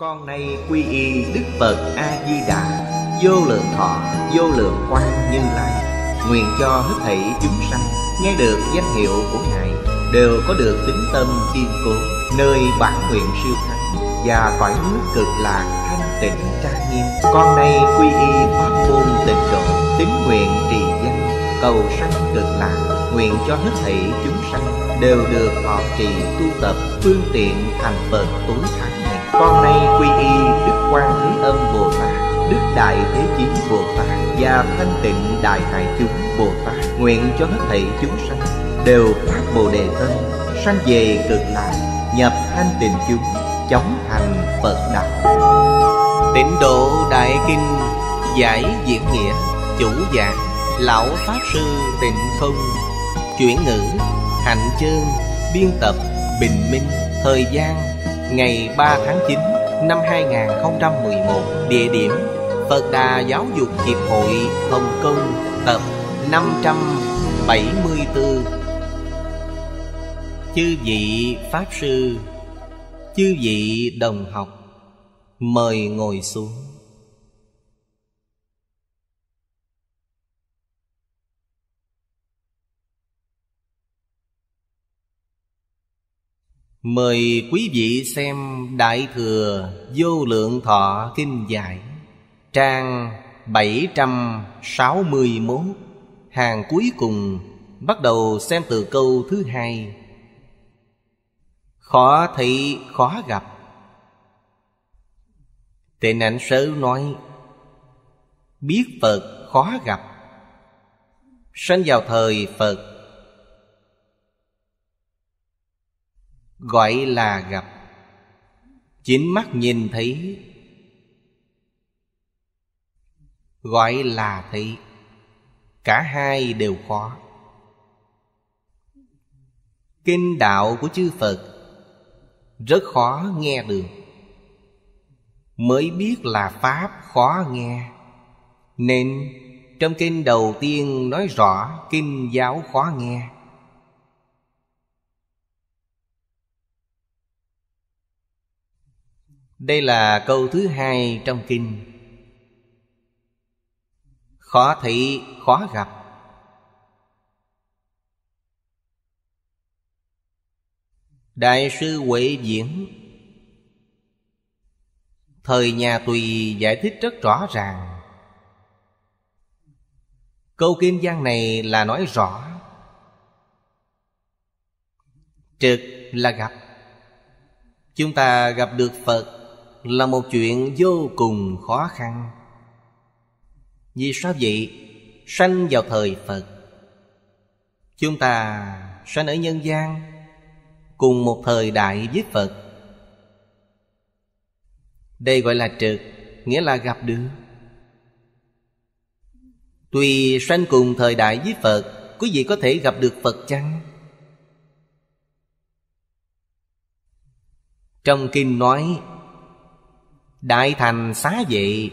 Con nay quy y Đức Phật A-di-đà. Vô lượng thọ, vô lượng quan như lai. Nguyện cho hết thảy chúng sanh Nghe được danh hiệu của Ngài Đều có được tính tâm kiên cố Nơi bản nguyện siêu thắng Và cõi nước cực lạc thanh tịnh trang nghiêm. Con nay quy y pháp môn tịnh độ Tín nguyện trì danh Cầu sanh cực lạc. Nguyện cho hết thảy chúng sanh Đều được họ trì tu tập Phương tiện thành Phật tối thắng con nay quy y Đức Quan Thế Âm Bồ Tát, Đức Đại Thế Chí Bồ Tát Và Thanh Tịnh Đại Hải Chúng Bồ Tát, Nguyện cho hết thảy chúng sanh Đều phát Bồ Đề Tâm Sanh về cực lạc, Nhập thanh tịnh chúng, Chóng thành Phật Đạo. Tịnh độ Đại Kinh Giải diễn nghĩa, Chủ giảng, Lão Pháp Sư Tịnh Không, Chuyển ngữ, Hạnh Chương, Biên tập, Bình Minh, Thời gian Ngày 3 tháng 9 năm 2011 Địa điểm Phật Đà Giáo dục Hiệp hội Hồng Kông, Tập 574 Chư vị Pháp Sư, Chư vị đồng học, Mời ngồi xuống. Mời quý vị xem Đại Thừa Vô Lượng Thọ Kinh Giải, Trang 761 Hàng cuối cùng, Bắt đầu xem từ câu thứ hai. Khó thị khó gặp. Tệ nạn sớ nói, Biết Phật khó gặp. Sinh vào thời Phật Gọi là gặp. Chính mắt nhìn thấy, Gọi là thấy. Cả hai đều khó Kinh đạo của chư Phật Rất khó nghe được. Mới biết là Pháp khó nghe, Nên trong kinh đầu tiên nói rõ Kinh giáo khó nghe. Đây là câu thứ hai trong kinh. Khó thị khó gặp. Đại sư Huệ Diễn. Thời nhà Tùy giải thích rất rõ ràng. Câu kinh giang này là nói rõ. Trực là gặp. Chúng ta gặp được Phật. Là một chuyện vô cùng khó khăn Vì sao vậy? Sanh vào thời Phật Chúng ta sanh ở nhân gian, Cùng một thời đại với Phật Đây gọi là trực, Nghĩa là gặp được Tuy sanh cùng thời đại với Phật, Quý vị có thể gặp được Phật chăng? Trong kinh nói Đại thành xá vệ.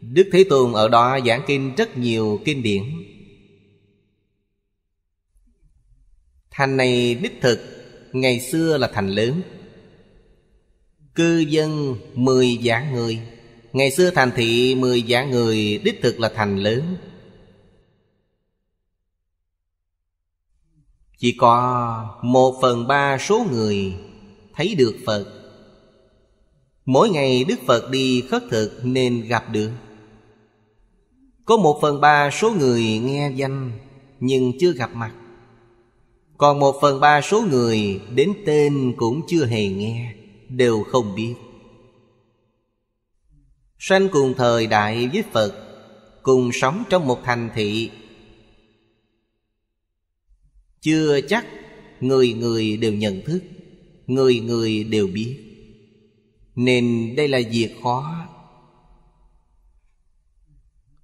Đức Thế Tôn ở đó giảng kinh rất nhiều kinh điển. Thành này đích thực, Ngày xưa là thành lớn. Cư dân mười vạn người. Ngày xưa thành thị mười vạn người Đích thực là thành lớn. Chỉ có một phần ba số người Thấy được Phật. Mỗi ngày Đức Phật đi khất thực nên gặp được. Có một phần ba số người nghe danh, Nhưng chưa gặp mặt. Còn một phần ba số người đến tên cũng chưa hề nghe, Đều không biết. Sanh cùng thời đại với Phật, Cùng sống trong một thành thị. Chưa chắc người người đều nhận thức, Người người đều biết. Nên đây là việc khó.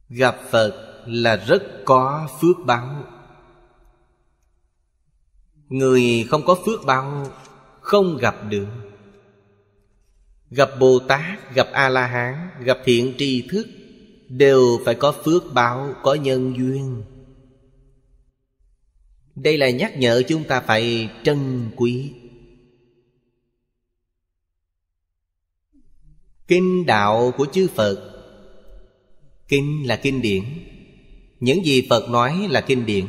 Gặp Phật là rất có phước báo. Người không có phước báo Không gặp được. Gặp Bồ Tát, gặp A-la-hán, gặp thiện tri thức Đều phải có phước báo, có nhân duyên. Đây là nhắc nhở chúng ta phải trân quý. Kinh đạo của chư Phật. Kinh là kinh điển. Những gì Phật nói là kinh điển.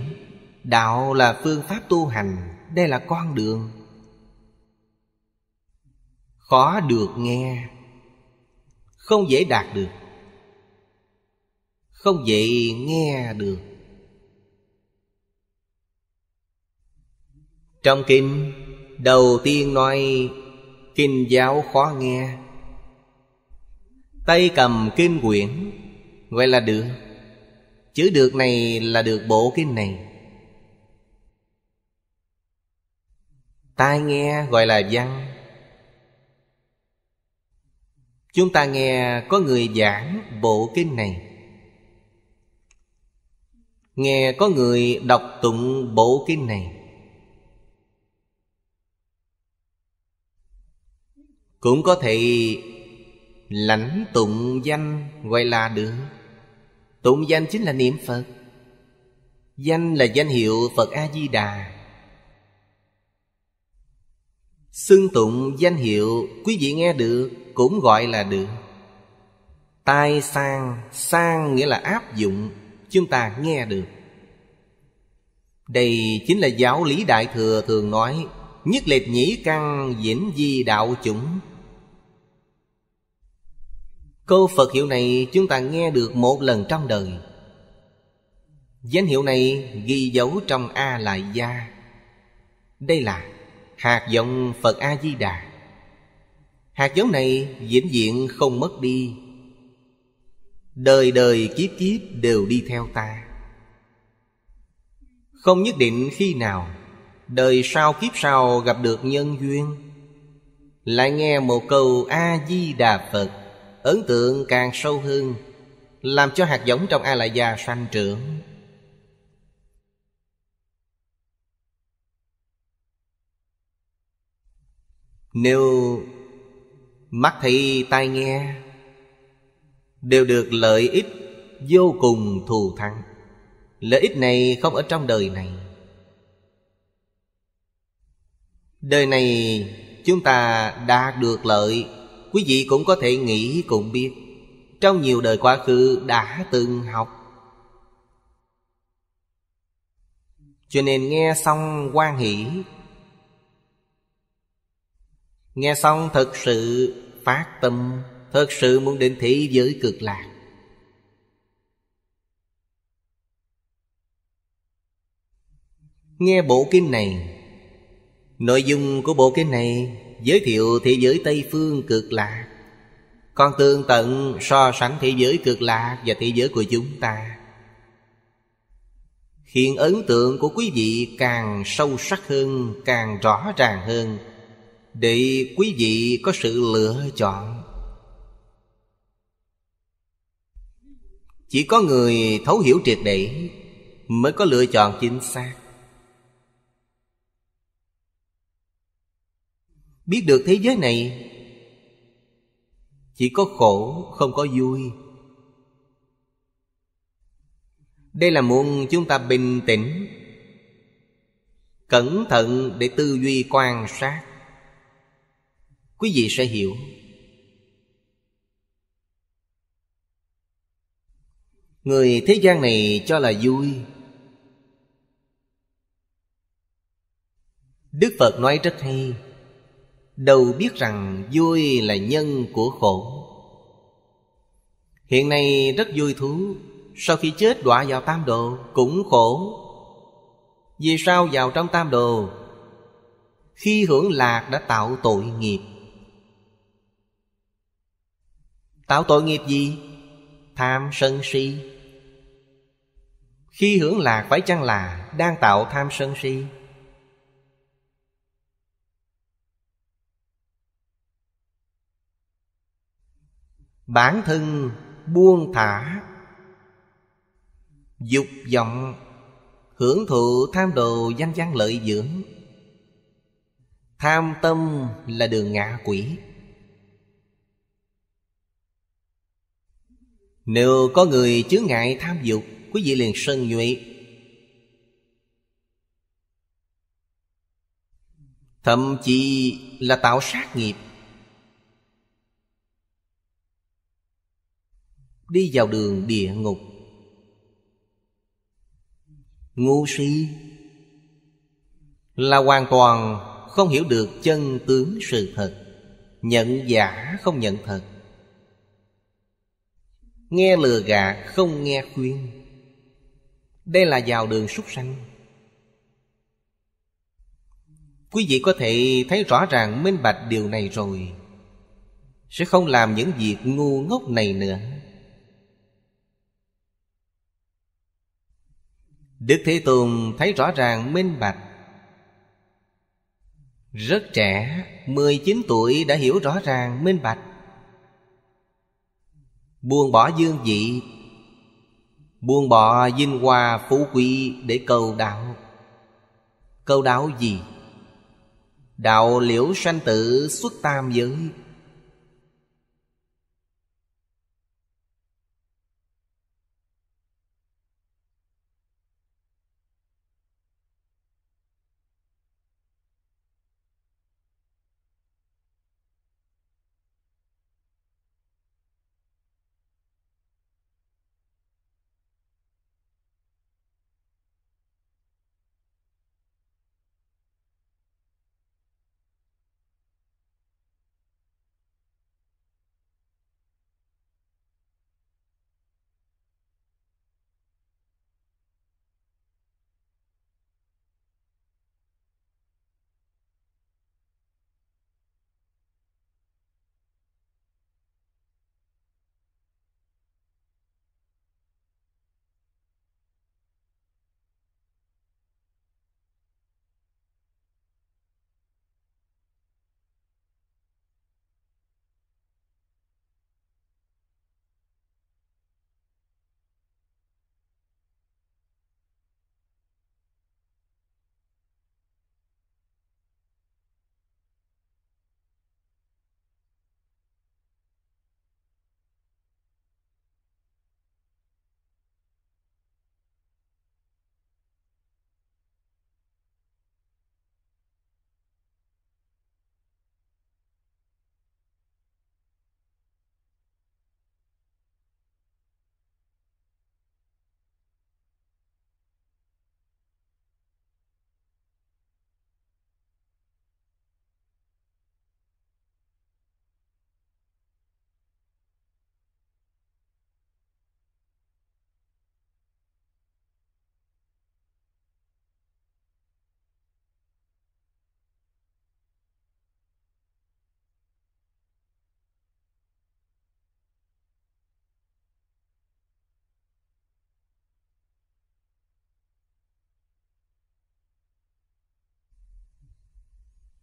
Đạo là phương pháp tu hành. Đây là con đường. Khó được nghe. Không dễ đạt được. Không dễ nghe được. Trong kinh, Đầu tiên nói, Kinh giáo khó nghe. Tay cầm kinh quyển. Gọi là được. Chữ được này là được bộ kinh này. Tai nghe gọi là văn. Chúng ta nghe có người giảng bộ kinh này. Nghe có người đọc tụng bộ kinh này. Cũng có thể lãnh tụng danh gọi là được. Tụng danh chính là niệm Phật. Danh là danh hiệu Phật A-di-đà. Xưng tụng danh hiệu, Quý vị nghe được, Cũng gọi là được. Tai sang Sang nghĩa là áp dụng, Chúng ta nghe được. Đây chính là giáo lý Đại Thừa thường nói, Nhất liệt nhĩ căn diễn di đạo chủng Câu Phật hiệu này chúng ta nghe được một lần trong đời. Danh hiệu này ghi dấu trong A Lại Gia Đây là hạt giống Phật A-di-đà. Hạt giống này diễn diện không mất đi. Đời đời kiếp kiếp đều đi theo ta. Không nhất định khi nào, Đời sau kiếp sau gặp được nhân duyên. Lại nghe một câu A-di-đà Phật. Ấn tượng càng sâu hơn, Làm cho hạt giống trong A la Gia sanh trưởng. Nếu mắt thấy tai nghe, Đều được lợi ích vô cùng thù thắng. Lợi ích này không ở trong đời này. Đời này chúng ta đạt được lợi Quý vị cũng có thể nghĩ cũng biết, Trong nhiều đời quá khứ đã từng học. Cho nên nghe xong quan hỷ, Nghe xong thật sự phát tâm, Thật sự muốn đến thế giới cực lạc. Nghe bộ kinh này, Nội dung của bộ kinh này Giới thiệu thế giới Tây Phương cực lạc Còn tương tận so sánh thế giới cực lạc Và thế giới của chúng ta. Khiến ấn tượng của quý vị càng sâu sắc hơn, Càng rõ ràng hơn. Để quý vị có sự lựa chọn. Chỉ có người thấu hiểu triệt để Mới có lựa chọn chính xác. Biết được thế giới này. Chỉ có khổ, không có vui. Đây là muốn chúng ta bình tĩnh, Cẩn thận để tư duy quan sát. Quý vị sẽ hiểu. Người thế gian này cho là vui. Đức Phật nói rất hay. Đâu biết rằng vui là nhân của khổ. Hiện nay rất vui thú, Sau khi chết đọa vào tam đồ Cũng khổ. Vì sao vào trong tam đồ? Khi hưởng lạc đã tạo tội nghiệp. Tạo tội nghiệp gì? Tham sân si. Khi hưởng lạc phải chăng là Đang tạo tham sân si? Bản thân buông thả. Dục vọng Hưởng thụ tham đồ danh văn lợi dưỡng. Tham tâm là đường ngạ quỷ. Nếu có người chướng ngại tham dục, Quý vị liền sân nhuệ. Thậm chí là tạo sát nghiệp. Đi vào đường địa ngục. Ngu si Là hoàn toàn không hiểu được chân tướng sự thật, Nhận giả không nhận thật. Nghe lừa gạt không nghe khuyên. Đây là vào đường súc sanh. Quý vị có thể thấy rõ ràng minh bạch điều này rồi, Sẽ không làm những việc ngu ngốc này nữa. Đức Thế Tôn thấy rõ ràng, minh bạch. Rất trẻ 19 tuổi, đã hiểu rõ ràng, minh bạch. Buông bỏ dương vị, Buông bỏ vinh hoa phú quý để cầu đạo. Cầu đạo gì? Đạo liễu sanh tử xuất tam giới.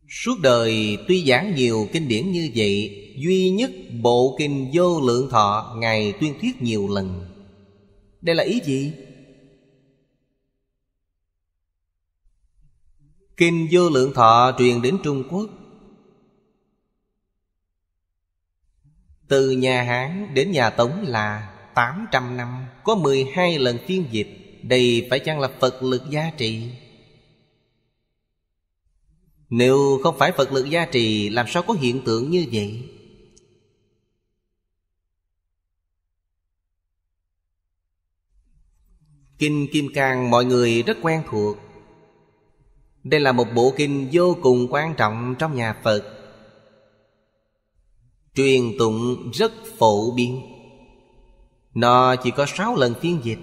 Suốt đời tuy giảng nhiều kinh điển như vậy, Duy nhất bộ kinh vô lượng thọ Ngài tuyên thuyết nhiều lần. Đây là ý gì? Kinh vô lượng thọ truyền đến Trung Quốc. Từ nhà Hán đến nhà Tống là 800 năm, Có 12 lần phiên dịch, Đây phải chăng là Phật lực gia trị nếu không phải Phật lực gia trì, Làm sao có hiện tượng như vậy? Kinh Kim Cang mọi người rất quen thuộc. Đây là một bộ kinh vô cùng quan trọng trong nhà Phật. Truyền tụng rất phổ biến. Nó chỉ có sáu lần phiên dịch.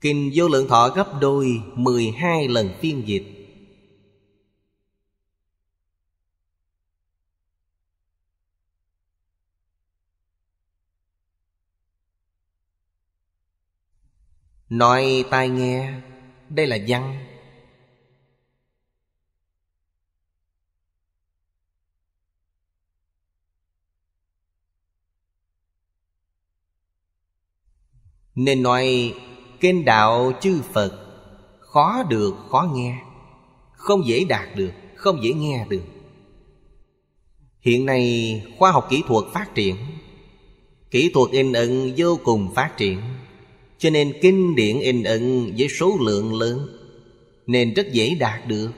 Kinh vô lượng thọ gấp đôi mười hai lần phiên dịch. Nói tai nghe, Đây là văn. Nên nói, Kênh đạo chư Phật, Khó được, khó nghe. Không dễ đạt được, Không dễ nghe được. Hiện nay, khoa học kỹ thuật phát triển, Kỹ thuật in ấn vô cùng phát triển cho nên kinh điển in ấn với số lượng lớn, Nên rất dễ đạt được.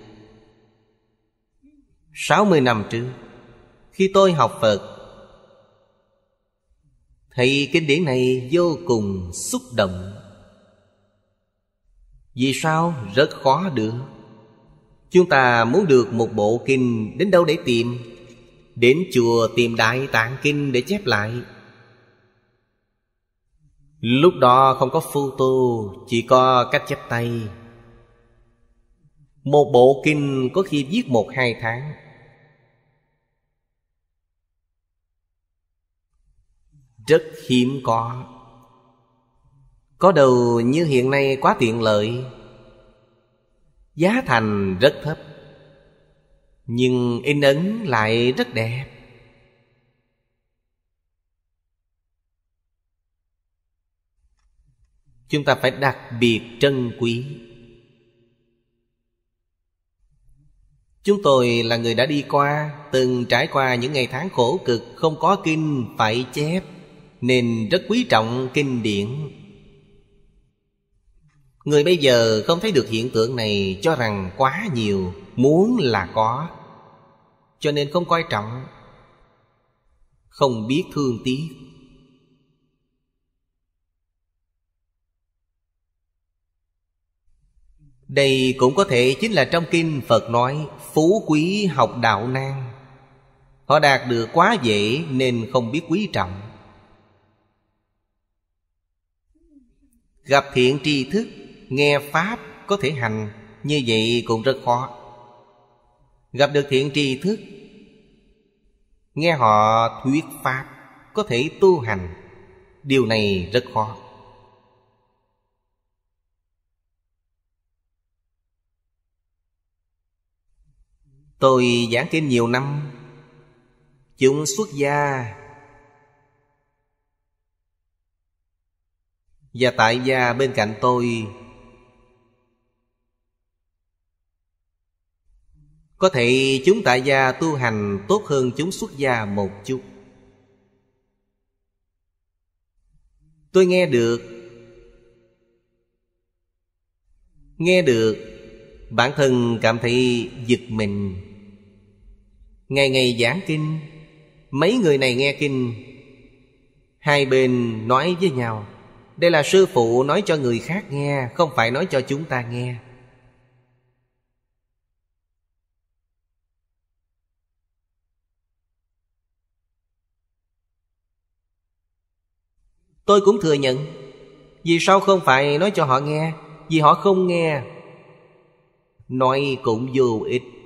60 năm trước, Khi tôi học Phật Thấy kinh điển này vô cùng xúc động. Vì sao? Rất khó được. Chúng ta muốn được một bộ kinh Đến đâu để tìm? Đến chùa tìm Đại Tạng Kinh để chép lại. Lúc đó không có photo Chỉ có cách chép tay. Một bộ kinh có khi viết một hai tháng. Rất hiếm có. Có đầu như hiện nay quá tiện lợi. Giá thành rất thấp. Nhưng in ấn lại rất đẹp. Chúng ta phải đặc biệt trân quý. Chúng tôi là người đã đi qua, Từng trải qua những ngày tháng khổ cực Không có kinh phải chép, Nên rất quý trọng kinh điển. Người bây giờ không thấy được hiện tượng này Cho rằng quá nhiều, Muốn là có, Cho nên không coi trọng. Không biết thương tiếc. Đây cũng có thể chính là trong kinh Phật nói, Phú quý học đạo nan. Họ đạt được quá dễ nên không biết quý trọng. Gặp thiện tri thức, Nghe Pháp có thể hành, Như vậy cũng rất khó. Gặp được thiện tri thức, Nghe họ thuyết Pháp Có thể tu hành, Điều này rất khó. Tôi giảng kinh nhiều năm. Chúng xuất gia. Và tại gia bên cạnh tôi, Có thể chúng tại gia tu hành tốt hơn chúng xuất gia một chút. Tôi nghe được Nghe được, Bản thân cảm thấy giật mình. Ngày ngày giảng kinh, Mấy người này nghe kinh. Hai bên nói với nhau, Đây là sư phụ nói cho người khác nghe, Không phải nói cho chúng ta nghe. Tôi cũng thừa nhận, Vì sao không phải nói cho họ nghe, Vì họ không nghe. Nói cũng vô ích.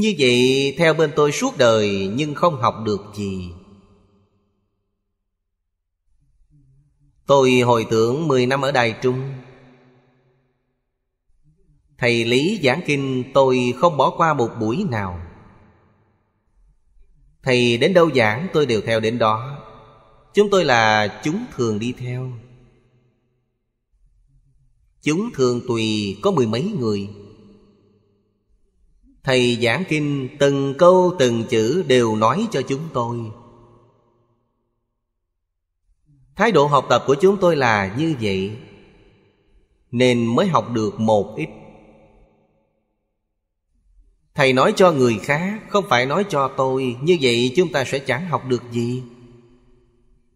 Như vậy, theo bên tôi suốt đời Nhưng không học được gì. Tôi hồi tưởng 10 năm ở Đài Trung. Thầy Lý giảng kinh tôi không bỏ qua một buổi nào. Thầy đến đâu giảng tôi đều theo đến đó. Chúng tôi là chúng thường đi theo. Chúng thường tùy có mười mấy người. Thầy giảng kinh từng câu từng chữ đều nói cho chúng tôi. Thái độ học tập của chúng tôi là như vậy. Nên mới học được một ít. Thầy nói cho người khác, Không phải nói cho tôi. Như vậy chúng ta sẽ chẳng học được gì.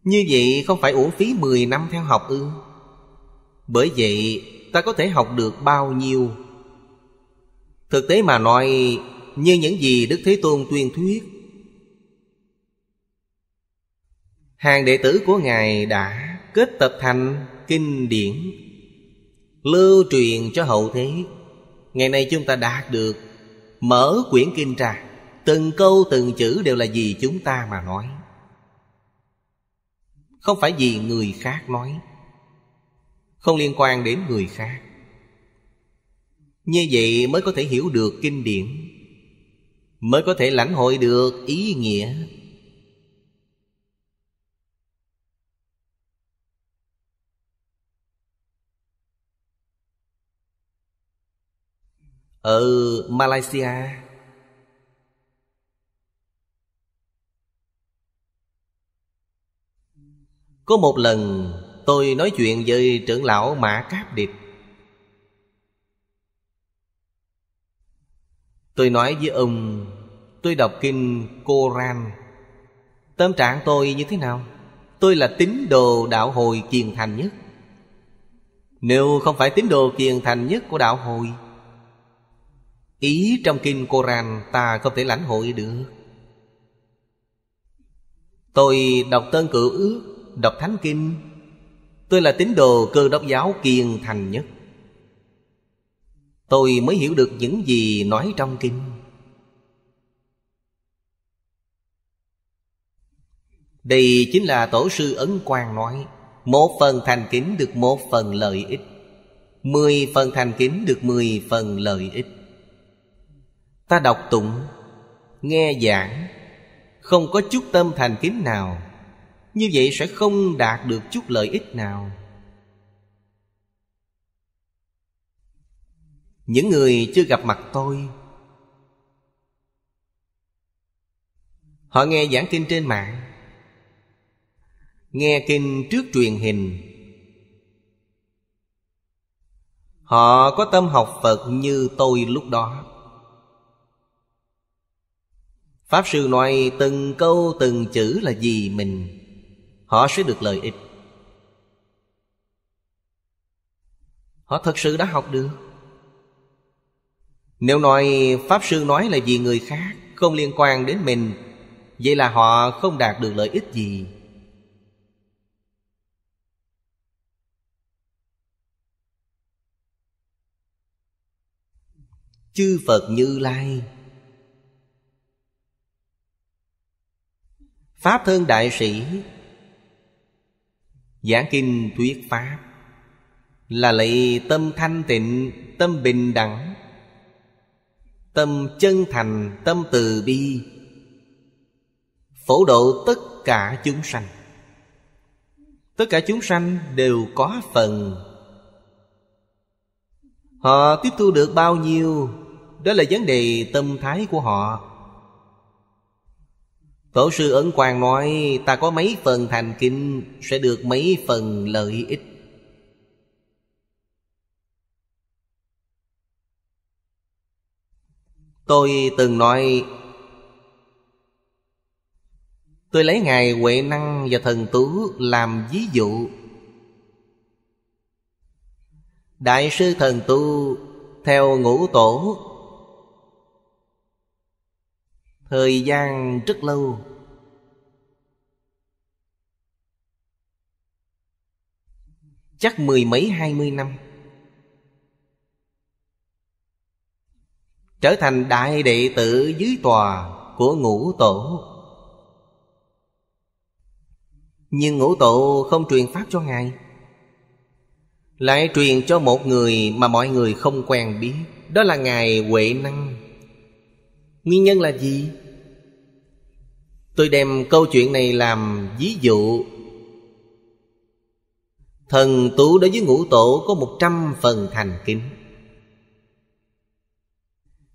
Như vậy không phải uổng phí 10 năm theo học ư? Bởi vậy, ta có thể học được bao nhiêu? Thực tế mà nói, Như những gì Đức Thế Tôn tuyên thuyết, Hàng đệ tử của Ngài đã kết tập thành kinh điển, Lưu truyền cho hậu thế. Ngày nay chúng ta đạt được Mở quyển kinh ra. Từng câu, từng chữ đều là gì chúng ta mà nói. Không phải vì người khác nói. Không liên quan đến người khác như vậy mới có thể hiểu được kinh điển, Mới có thể lãnh hội được ý nghĩa. Ở Malaysia, Có một lần tôi nói chuyện với trưởng lão Mã Cáp Điệp Tôi nói với ông, Tôi đọc kinh Koran. Tâm trạng tôi như thế nào? Tôi là tín đồ đạo hồi kiền thành nhất. Nếu không phải tín đồ kiền thành nhất của đạo hồi, Ý trong kinh Koran ta không thể lãnh hội được. Tôi đọc Tân Cựu Ước Đọc Thánh Kinh. Tôi là tín đồ cơ đốc giáo kiên thành nhất. Tôi mới hiểu được những gì nói trong kinh. Đây chính là Tổ sư Ấn Quang nói, Một phần thành kính được một phần lợi ích. Mười phần thành kính được mười phần lợi ích. Ta đọc tụng, Nghe giảng, Không có chút tâm thành kính nào, Như vậy sẽ không đạt được chút lợi ích nào. Những người chưa gặp mặt tôi, Họ nghe giảng kinh trên mạng, Nghe kinh trước truyền hình. Họ có tâm học Phật như tôi lúc đó. Pháp Sư nói từng câu, từng chữ là gì mình. Họ sẽ được lợi ích. Họ thật sự đã học được. Nếu nói Pháp Sư nói là vì người khác, Không liên quan đến mình, Vậy là họ không đạt được lợi ích gì. Chư Phật Như Lai Pháp thân đại sĩ Giảng kinh thuyết Pháp Là lấy tâm thanh tịnh, Tâm bình đẳng Tâm chân thành, Tâm từ bi. Phổ độ tất cả chúng sanh. Tất cả chúng sanh đều có phần. Họ tiếp thu được bao nhiêu? Đó là vấn đề tâm thái của họ. Tổ sư Ấn Quang nói, Ta có mấy phần thành kinh Sẽ được mấy phần lợi ích. Tôi từng nói, Tôi lấy Ngài Huệ Năng và Thần Tú làm ví dụ. Đại sư Thần Tu theo ngũ tổ. Thời gian rất lâu. Chắc mười mấy, hai mươi năm. Trở thành đại đệ tử dưới tòa của ngũ tổ. Nhưng ngũ tổ không truyền pháp cho Ngài, Lại truyền cho một người mà mọi người không quen biết, Đó là Ngài Huệ Năng. Nguyên nhân là gì? Tôi đem câu chuyện này làm ví dụ. Thần tú đối với ngũ tổ có một trăm phần thành kính.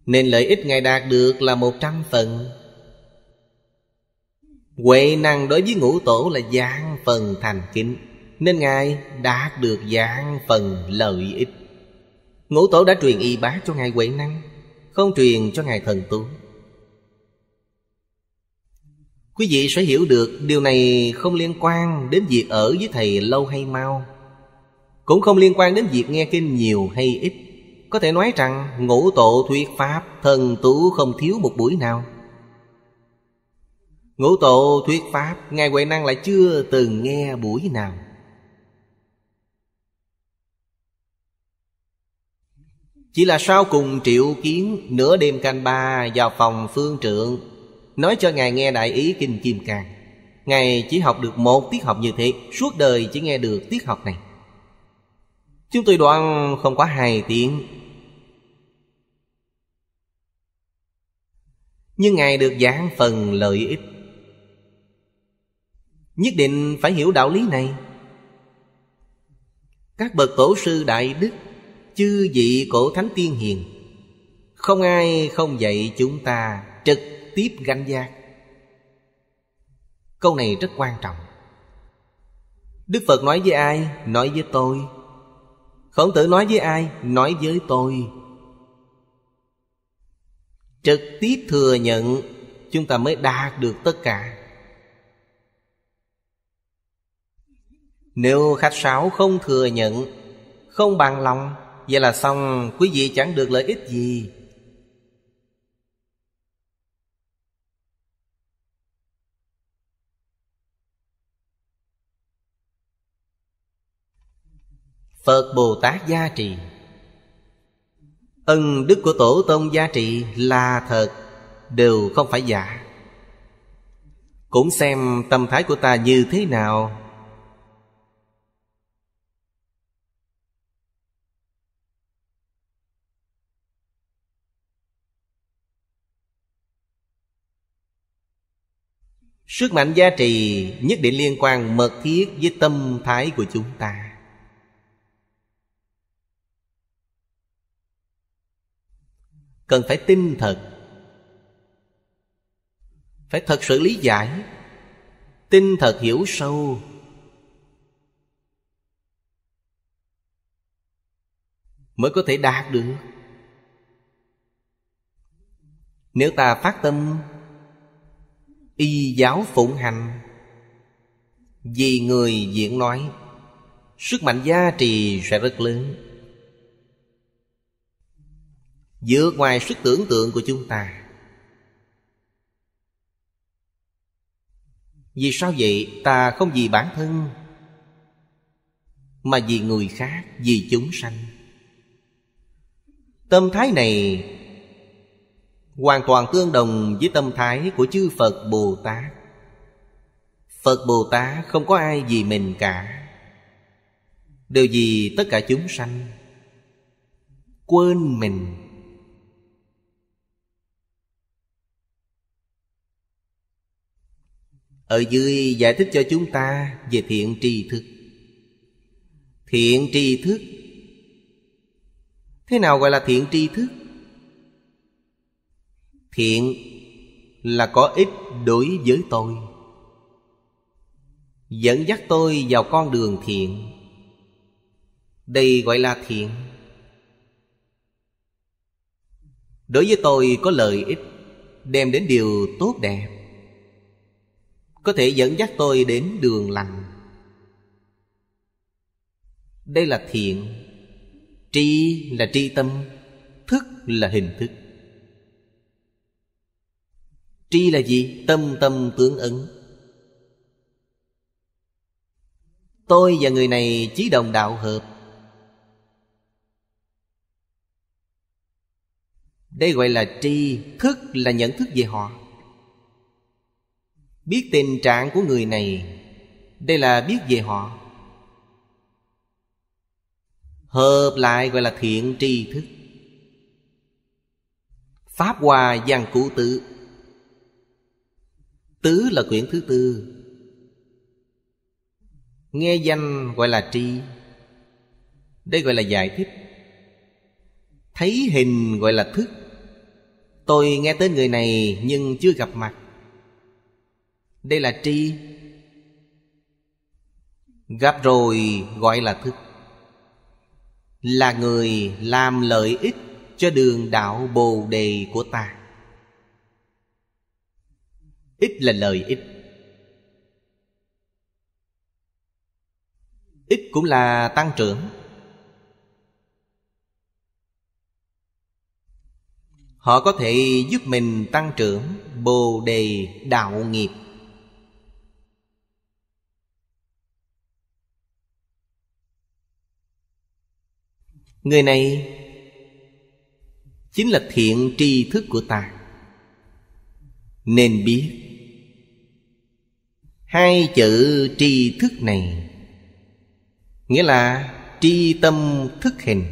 Nên lợi ích Ngài đạt được là một trăm phần. Huệ năng đối với ngũ tổ là dạng phần thành kính, Nên Ngài đạt được dạng phần lợi ích. Ngũ tổ đã truyền y bá cho Ngài Huệ năng, Không truyền cho Ngài thần tú. Quý vị sẽ hiểu được điều này không liên quan đến việc ở với thầy lâu hay mau, Cũng không liên quan đến việc nghe kinh nhiều hay ít. Có thể nói rằng ngũ tổ thuyết pháp thần tú không thiếu một buổi nào. Ngũ tổ thuyết pháp, Ngài Huệ Năng lại chưa từng nghe buổi nào. Chỉ là sau cùng triệu kiến, Nửa đêm canh ba vào phòng phương trượng Nói cho Ngài nghe đại ý Kinh Kim Cang. Ngài chỉ học được một tiết học như thế, Suốt đời chỉ nghe được tiết học này. Chúng tôi đoán không quá hai tiếng Nhưng Ngài được giảng phần lợi ích Nhất định phải hiểu đạo lý này Các bậc tổ sư đại đức, Chư vị cổ thánh tiên hiền, Không ai không dạy chúng ta trực tiếp gánh giác Câu này rất quan trọng Đức Phật nói với ai? Nói với tôi Khổng tử nói với ai? Nói với tôi Trực tiếp thừa nhận, Chúng ta mới đạt được tất cả. Nếu khách sáo không thừa nhận, Không bằng lòng, Vậy là xong, quý vị chẳng được lợi ích gì. Phật Bồ Tát gia trì. Ân đức của Tổ Tông gia trị là thật, Đều không phải giả. Cũng xem tâm thái của ta như thế nào. Sức mạnh gia trì nhất định liên quan mật thiết với tâm thái của chúng ta. Cần phải tin thật. Phải thật sự lý giải, Tin thật hiểu sâu. Mới có thể đạt được. Nếu ta phát tâm, Y giáo phụng hành, Vì người diễn nói, Sức mạnh gia trì sẽ rất lớn vượt ngoài sức tưởng tượng của chúng ta. Vì sao vậy? Ta không vì bản thân, mà vì người khác, vì chúng sanh. Tâm thái này hoàn toàn tương đồng với tâm thái của chư phật bồ tát. Phật bồ tát không có ai vì mình cả. Đều vì tất cả chúng sanh. Quên mình. Ở dưới giải thích cho chúng ta về thiện tri thức. Thiện tri thức. Thế nào gọi là thiện tri thức? Thiện là có ích đối với tôi. Dẫn dắt tôi vào con đường thiện. Đây gọi là thiện. Đối với tôi có lợi ích, Đem đến điều tốt đẹp có thể dẫn dắt tôi đến đường lành. Đây là thiện. Tri là tri tâm, thức là hình thức. Tri là gì? Tâm tâm tướng ứng. Tôi và người này chí đồng đạo hợp. Đây gọi là tri, thức là nhận thức về họ. Biết tình trạng của người này. Đây là biết về họ. Hợp lại gọi là thiện tri thức. Pháp Hòa Giang Cụ Tự Tứ là quyển thứ tư. Nghe danh gọi là tri. Đây gọi là giải thích. Thấy hình gọi là thức. Tôi nghe tới người này nhưng chưa gặp mặt đây là tri. Gặp rồi gọi là thức. Là người làm lợi ích cho đường đạo bồ đề của ta. Ích là lợi ích. Ích cũng là tăng trưởng. Họ có thể giúp mình tăng trưởng Bồ đề đạo nghiệp. Người này Chính là thiện tri thức của ta. Nên biết, Hai chữ tri thức này Nghĩa là tri tâm thức hình.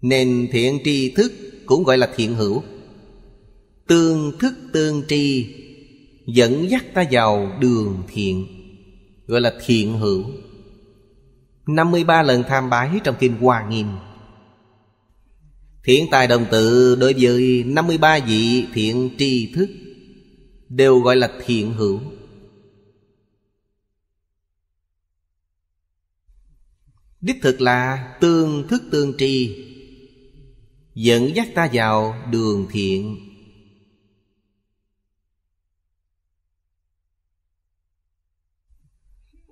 Nên thiện tri thức cũng gọi là thiện hữu. Tương thức tương tri Dẫn dắt ta vào đường thiện, Gọi là thiện hữu. 53 lần tham bái trong Kinh Hoa Nghiêm. Thiện tài đồng tự đối với 53 vị thiện tri thức Đều gọi là thiện hữu. Đích thực là tương thức tương tri, Dẫn dắt ta vào đường thiện.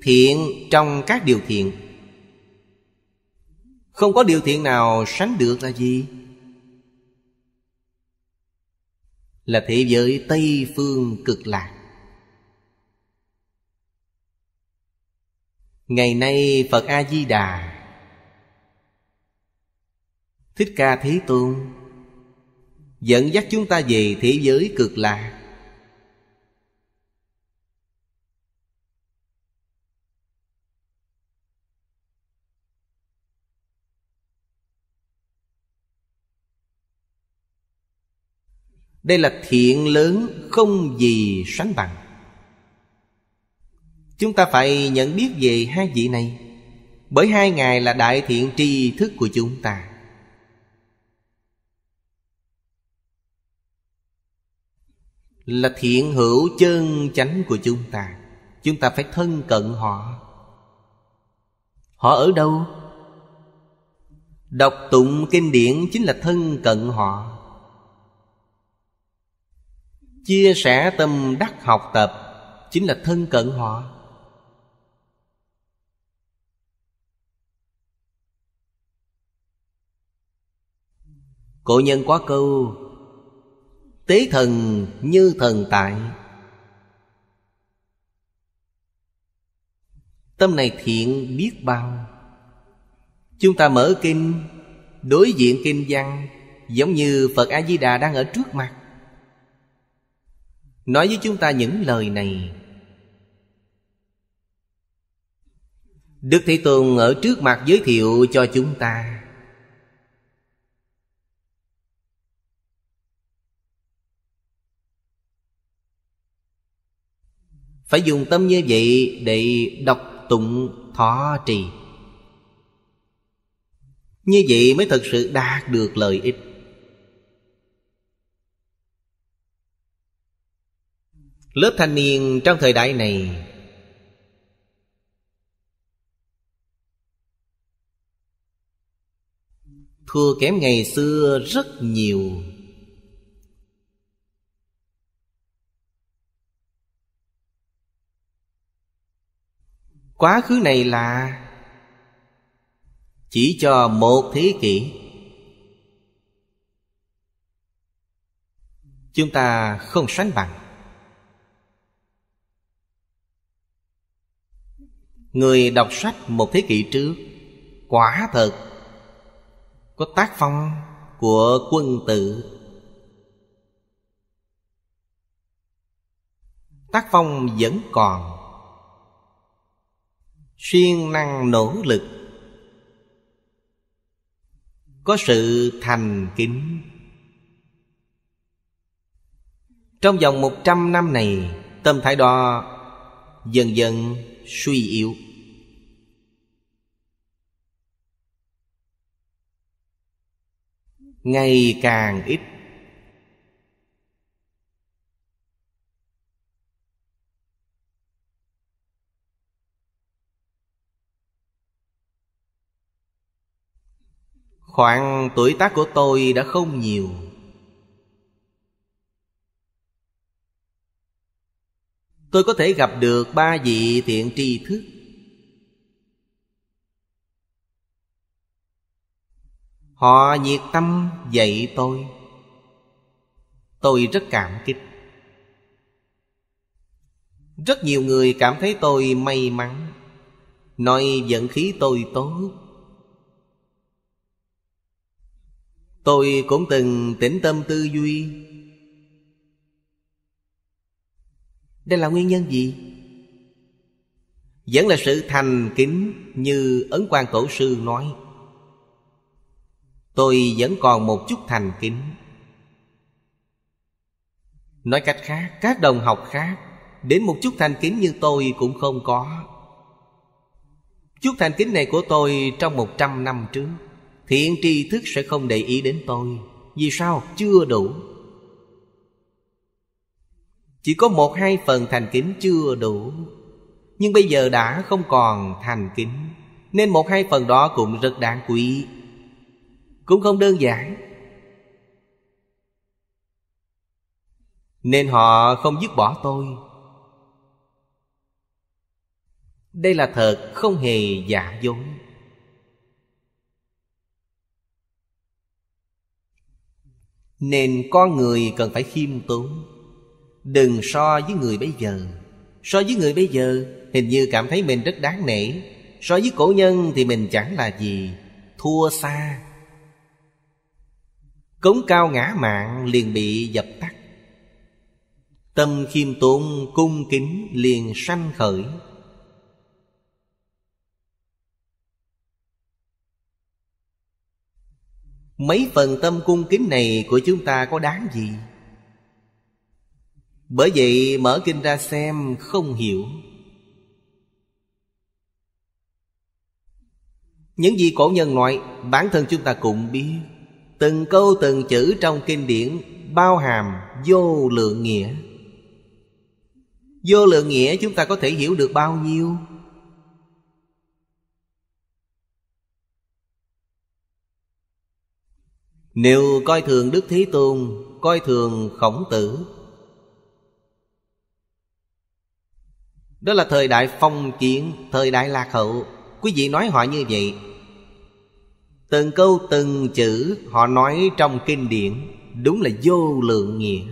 Thiện trong các điều thiện không có điều thiện nào sánh được là gì? Là thế giới Tây Phương cực lạc. Ngày nay Phật A-di-đà. Thích Ca Thế Tôn, Dẫn dắt chúng ta về thế giới cực lạc. Đây là thiện lớn không gì sánh bằng. Chúng ta phải nhận biết về hai vị này, Bởi hai ngài là đại thiện tri thức của chúng ta. Là thiện hữu chân chánh của chúng ta Chúng ta phải thân cận họ. Họ ở đâu? Đọc tụng kinh điển chính là thân cận họ. Chia sẻ tâm đắc học tập Chính là thân cận họ. Cổ nhân có câu, Tế thần như thần tại. Tâm này thiện biết bao. Chúng ta mở kinh, Đối diện kinh văn, Giống như Phật A-di-đà đang ở trước mặt. Nói với chúng ta những lời này. Đức Thế Tôn ở trước mặt giới thiệu cho chúng ta. Phải dùng tâm như vậy để đọc tụng thọ trì. Như vậy mới thực sự đạt được lợi ích. Lớp thanh niên trong thời đại này. Thua kém ngày xưa rất nhiều. Quá khứ này là Chỉ cho một thế kỷ. Chúng ta không sánh bằng. Người đọc sách một thế kỷ trước, Quả thật Có tác phong của quân tử. Tác phong vẫn còn. Siêng năng nỗ lực. Có sự thành kính. Trong vòng một trăm năm này, tâm thái đó dần dần suy yếu. Ngày càng ít. Khoảng tuổi tác của tôi đã không nhiều. Tôi có thể gặp được ba vị thiện tri thức. Họ nhiệt tâm dạy tôi. Tôi rất cảm kích. Rất nhiều người cảm thấy tôi may mắn. Nói vận khí tôi tốt. Tôi cũng từng tĩnh tâm tư duy. Đây là nguyên nhân gì? Vẫn là sự thành kính như Ấn quan Tổ sư nói. Tôi vẫn còn một chút thành kính. Nói cách khác, các đồng học khác Đến một chút thành kính như tôi cũng không có. Chút thành kính này của tôi trong một trăm năm trước Thiện tri thức sẽ không để ý đến tôi. Vì sao? Chưa đủ. Chỉ có một hai phần thành kính chưa đủ. Nhưng bây giờ đã không còn thành kính, Nên một hai phần đó cũng rất đáng quý. Cũng không đơn giản. Nên họ không dứt bỏ tôi. Đây là thật, không hề giả dối. Nên con người cần phải khiêm tốn. Đừng so với người bây giờ. So với người bây giờ, Hình như cảm thấy mình rất đáng nể. So với cổ nhân thì mình chẳng là gì. Thua xa. Cống cao ngã mạng liền bị dập tắt. Tâm khiêm tốn cung kính liền sanh khởi. Mấy phần tâm cung kính này của chúng ta có đáng gì? Bởi vậy mở kinh ra xem, không hiểu. Những gì cổ nhân nói, Bản thân chúng ta cũng biết, Từng câu từng chữ trong kinh điển Bao hàm vô lượng nghĩa. Vô lượng nghĩa chúng ta có thể hiểu được bao nhiêu? Nếu coi thường Đức Thế Tôn, Coi thường khổng tử Đó là thời đại phong kiến, Thời đại lạc hậu. Quý vị nói họ như vậy. Từng câu từng chữ Họ nói trong kinh điển, Đúng là vô lượng nghĩa.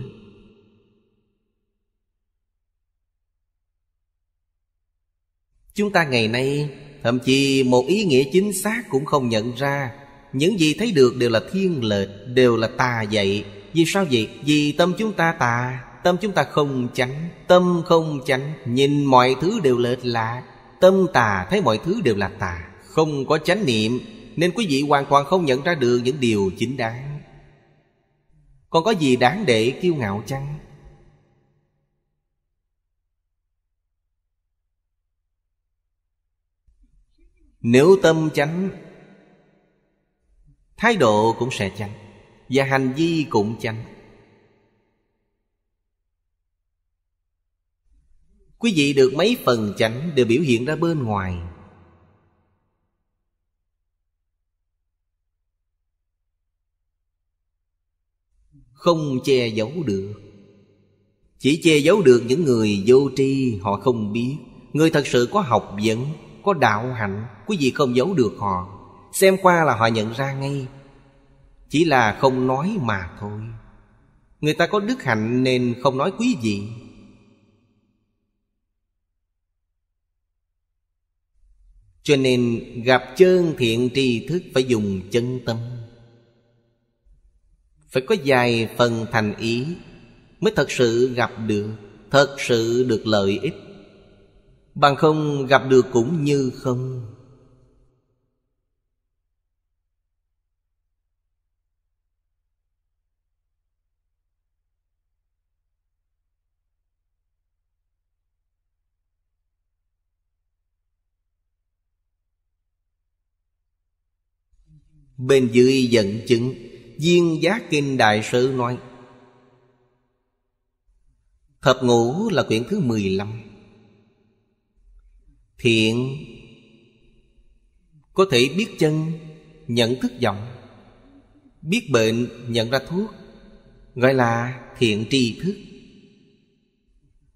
Chúng ta ngày nay, Thậm chí một ý nghĩa chính xác cũng không nhận ra. Những gì thấy được đều là thiên lệch, Đều là tà dạy. Vì sao vậy? Vì tâm chúng ta tà. Tâm chúng ta không chánh, Tâm không chánh, Nhìn mọi thứ đều lệch lạc. Tâm tà, thấy mọi thứ đều là tà, Không có chánh niệm, Nên quý vị hoàn toàn không nhận ra được những điều chính đáng. Còn có gì đáng để kiêu ngạo chăng? Nếu tâm chánh, Thái độ cũng sẽ chánh Và hành vi cũng chánh. Quý vị được mấy phần chánh đều biểu hiện ra bên ngoài. Không che giấu được. Chỉ che giấu được những người vô tri Họ không biết. Người thật sự có học vấn, Có đạo hạnh, Quý vị không giấu được họ. Xem qua là họ nhận ra ngay. Chỉ là không nói mà thôi. Người ta có đức hạnh nên không nói quý vị. Cho nên gặp chơn thiện tri thức phải dùng chân tâm. Phải có vài phần thành ý Mới thật sự gặp được, Thật sự được lợi ích. Bằng không gặp được cũng như không. Bên dưới dẫn chứng Duyên giác kinh đại sư nói, Thập ngũ là quyển thứ 15 Thiện Có thể biết chân, Nhận thức vọng Biết bệnh, nhận ra thuốc, Gọi là thiện tri thức.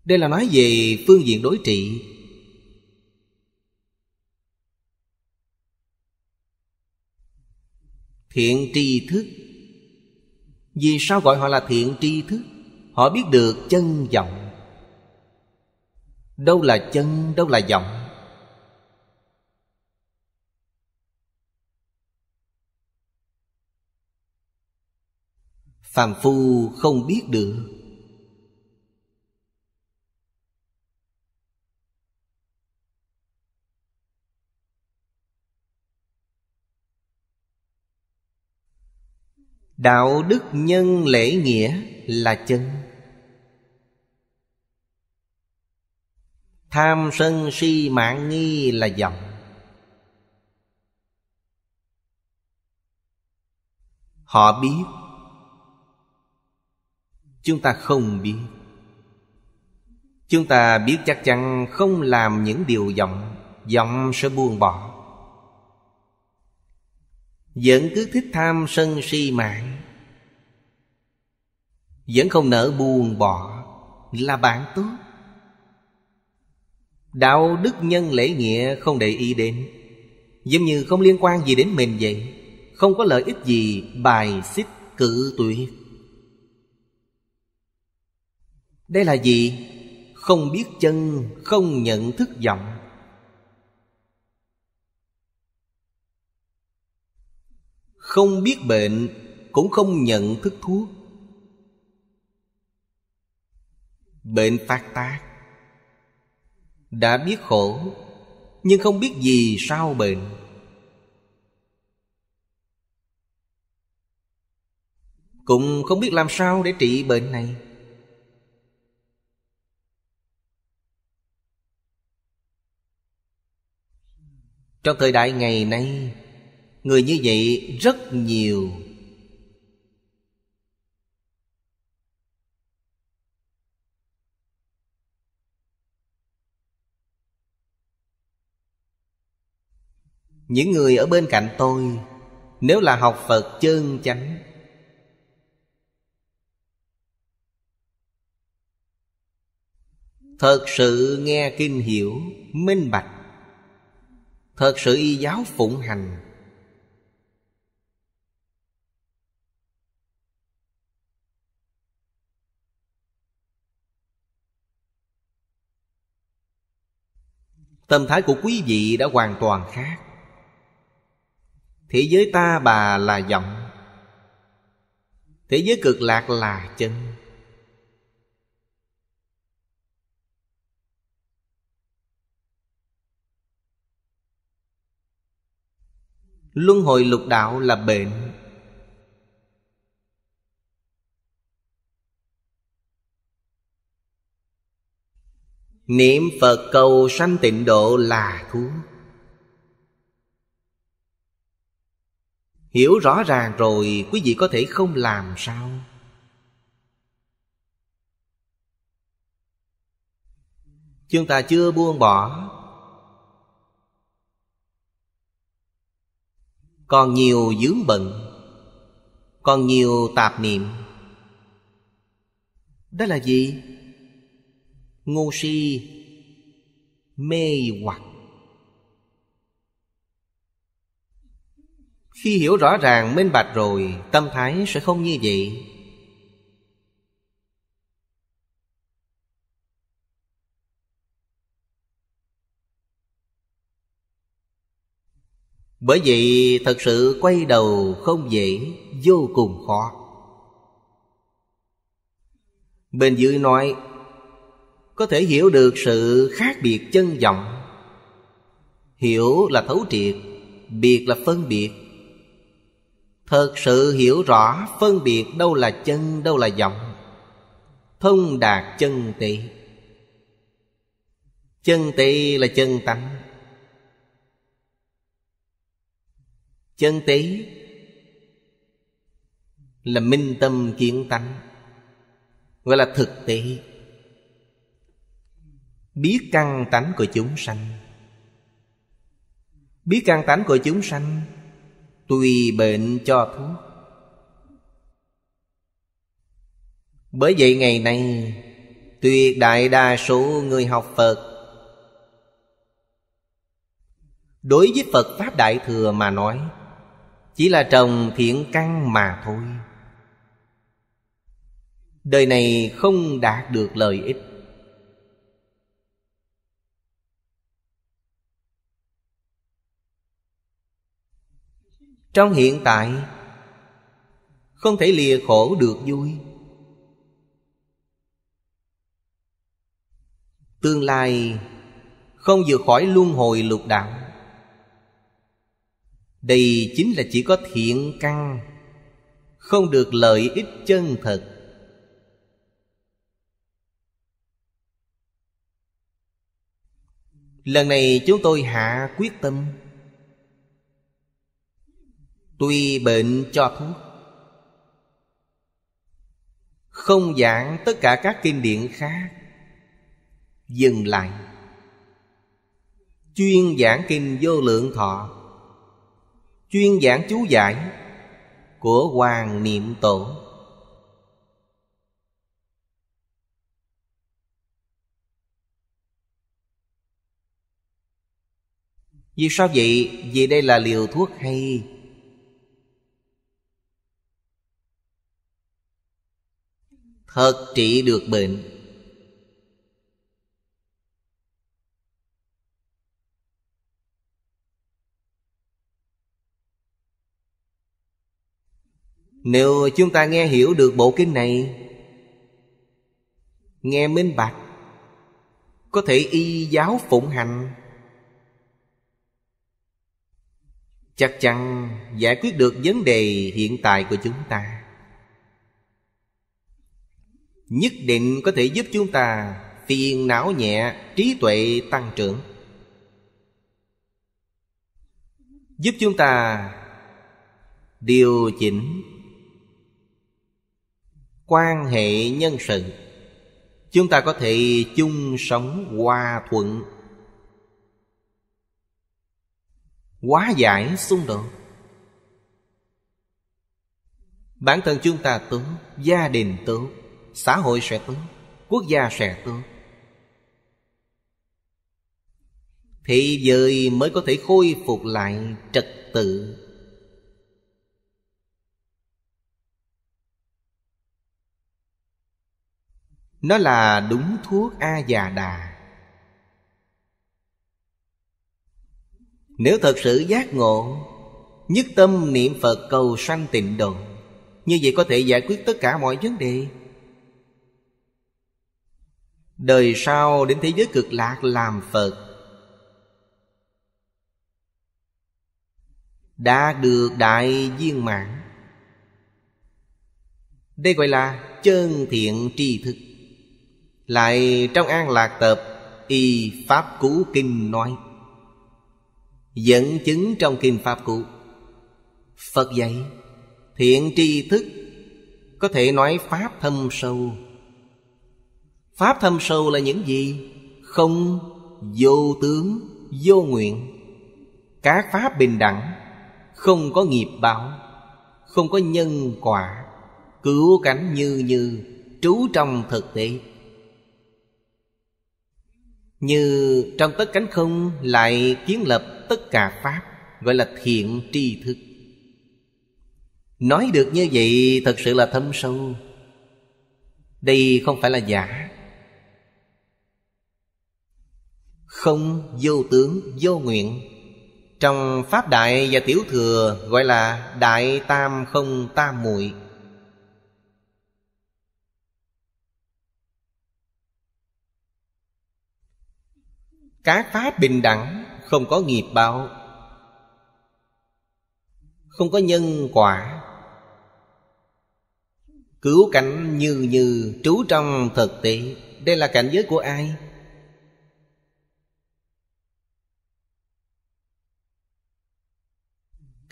Đây là nói về phương diện đối trị. Thiện tri thức. Vì sao gọi họ là thiện tri thức? Họ biết được chân vọng. Đâu là chân, đâu là vọng? Phàm phu không biết được. Đạo đức nhân lễ nghĩa là chân. Tham sân si mạng nghi là vọng Họ biết. Chúng ta không biết. Chúng ta biết chắc chắn không làm những điều vọng Vọng sẽ buông bỏ. Vẫn cứ thích tham sân si mạng Vẫn không nỡ buồn bỏ Là bạn tốt. Đạo đức nhân lễ nghĩa không để ý đến. Giống như không liên quan gì đến mình vậy. Không có lợi ích gì bài xích cự tuyệt. Đây là gì? Không biết chân, không nhận thức vọng. Không biết bệnh, cũng không nhận thức thuốc. Bệnh phát tác. Đã biết khổ Nhưng không biết gì sao bệnh. Cũng không biết làm sao để trị bệnh này. Trong thời đại ngày nay Người như vậy rất nhiều. Những người ở bên cạnh tôi, Nếu là học Phật chân chánh, Thật sự nghe kinh hiểu, Minh bạch, Thật sự y giáo phụng hành Tâm thái của quý vị đã hoàn toàn khác. Thế giới ta bà là vọng Thế giới cực lạc là chân. Luân hồi lục đạo là bệnh. Niệm Phật cầu sanh tịnh độ là thuốc Hiểu rõ ràng rồi, quý vị có thể không làm sao? Chúng ta chưa buông bỏ. Còn nhiều dướng bận, Còn nhiều tạp niệm. Đó là gì? Ngu si, Mê hoặc. Khi hiểu rõ ràng, minh bạch rồi, Tâm thái sẽ không như vậy. Bởi vậy thật sự quay đầu không dễ, Vô cùng khó. Bên dưới nói có thể hiểu được sự khác biệt chân vọng. Hiểu là thấu triệt, Biệt là phân biệt. Thật sự hiểu rõ phân biệt đâu là chân, đâu là vọng. Thông đạt chân tị. Chân tị là chân tánh. Chân tế Là minh tâm kiến tánh, Gọi là thực tị. Biết căn tánh của chúng sanh. Biết căn tánh của chúng sanh Tùy bệnh cho thuốc. Bởi vậy ngày nay, Tuyệt đại đa số người học Phật, Đối với Phật Pháp Đại Thừa mà nói, chỉ là trồng thiện căn mà thôi. Đời này không đạt được lợi ích. Trong hiện tại, Không thể lìa khổ được vui. Tương lai Không vượt khỏi luân hồi lục đạo. Đây chính là chỉ có thiện căn, Không được lợi ích chân thật. Lần này chúng tôi hạ quyết tâm tuy bệnh cho thuốc. Không giảng tất cả các kinh điển khác. Dừng lại. Chuyên giảng kinh vô lượng thọ. Chuyên giảng chú giải Của Hoàng Niệm Tổ. Vì sao vậy? Vì đây là liều thuốc hay. Thật trị được bệnh. Nếu chúng ta nghe hiểu được bộ kinh này, Nghe minh bạch, Có thể y giáo phụng hành. Chắc chắn giải quyết được vấn đề hiện tại của chúng ta. Nhất định có thể giúp chúng ta phiền não nhẹ, trí tuệ tăng trưởng. Giúp chúng ta điều chỉnh quan hệ nhân sự. Chúng ta có thể chung sống hòa thuận hóa giải xung đột. Bản thân chúng ta tốt gia đình tốt xã hội sẽ tốt quốc gia sẽ tốt thế giới mới có thể khôi phục lại trật tự. Nó là đúng thuốc A già đà Nếu thật sự giác ngộ, Nhất tâm niệm Phật cầu sanh tịnh độ, Như vậy có thể giải quyết tất cả mọi vấn đề. Đời sau đến thế giới cực lạc làm Phật. Đã được đại viên mãn. Đây gọi là chân thiện tri thức. Lại trong An Lạc Tập, Y Pháp Cú Kinh nói, Dẫn chứng trong Kinh Pháp Cú. Phật dạy, Thiện tri thức Có thể nói Pháp thâm sâu Pháp thâm sâu là những gì? Không vô tướng, vô nguyện. Các Pháp bình đẳng Không có nghiệp báo Không có nhân quả Cứu cánh như như Trú trong thực tế. Như trong tất cánh không lại kiến lập tất cả Pháp Gọi là thiện tri thức. Nói được như vậy thật sự là thâm sâu. Đây không phải là giả. Không vô tướng, vô nguyện. Trong Pháp Đại và Tiểu Thừa Gọi là Đại Tam Không Tam Muội. Các pháp bình đẳng Không có nghiệp báo, Không có nhân quả. Cứu cảnh như như trú trong thực tế. Đây là cảnh giới của ai?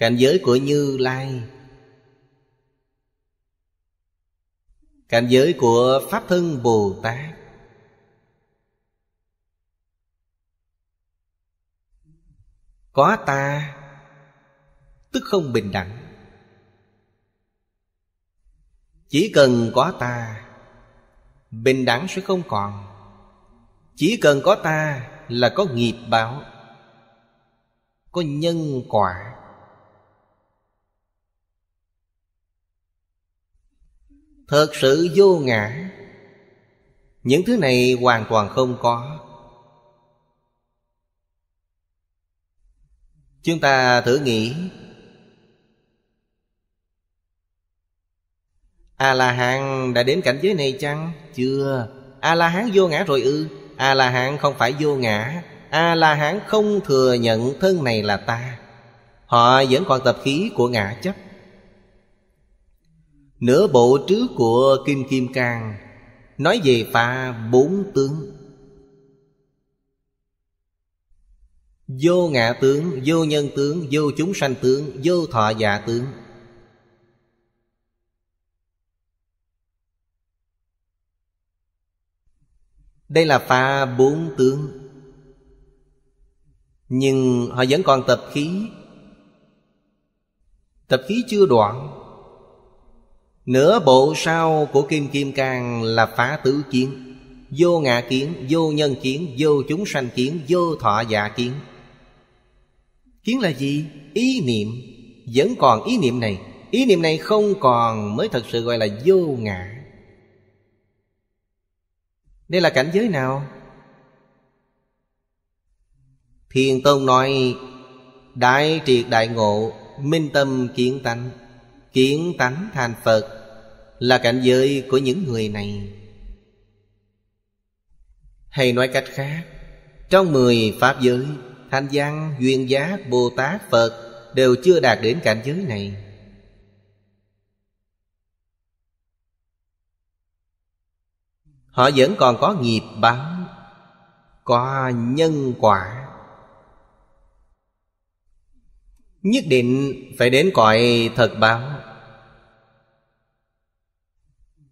Cảnh giới của Như Lai. Cảnh giới của Pháp Thân Bồ Tát. Có ta, Tức không bình đẳng. Chỉ cần có ta, Bình đẳng sẽ không còn. Chỉ cần có ta là có nghiệp báo, Có nhân quả. Thật sự vô ngã. Những thứ này hoàn toàn không có. Chúng ta thử nghĩ. A-la-hán đã đến cảnh giới này chăng? Chưa. A-la-hán vô ngã rồi ư? A-la-hán không phải vô ngã. A-la-hán không thừa nhận thân này là ta. Họ vẫn còn tập khí của ngã chấp. Nửa bộ trước của Kim Kim Cang. Nói về pha bốn tướng. Vô ngã tướng, vô nhân tướng, vô chúng sanh tướng, vô thọ giả tướng. Đây là pha bốn tướng. Nhưng họ vẫn còn tập khí. Tập khí chưa đoạn. Nửa bộ sau của Kim Kim Cang là phá tứ kiến. Vô ngã kiến, vô nhân kiến, vô chúng sanh kiến, vô thọ giả kiến. Kiến là gì? Ý niệm. Vẫn còn ý niệm này. Ý niệm này không còn mới thật sự gọi là vô ngã. Đây là cảnh giới nào? Thiền Tông nói Đại triệt đại ngộ Minh tâm kiến tánh. Kiến tánh thành Phật Là cảnh giới của những người này. Hay nói cách khác Trong mười Pháp giới Thanh văn, duyên giác, Bồ Tát, Phật Đều chưa đạt đến cảnh giới này. Họ vẫn còn có nghiệp báo Có nhân quả. Nhất định phải đến cõi thật báo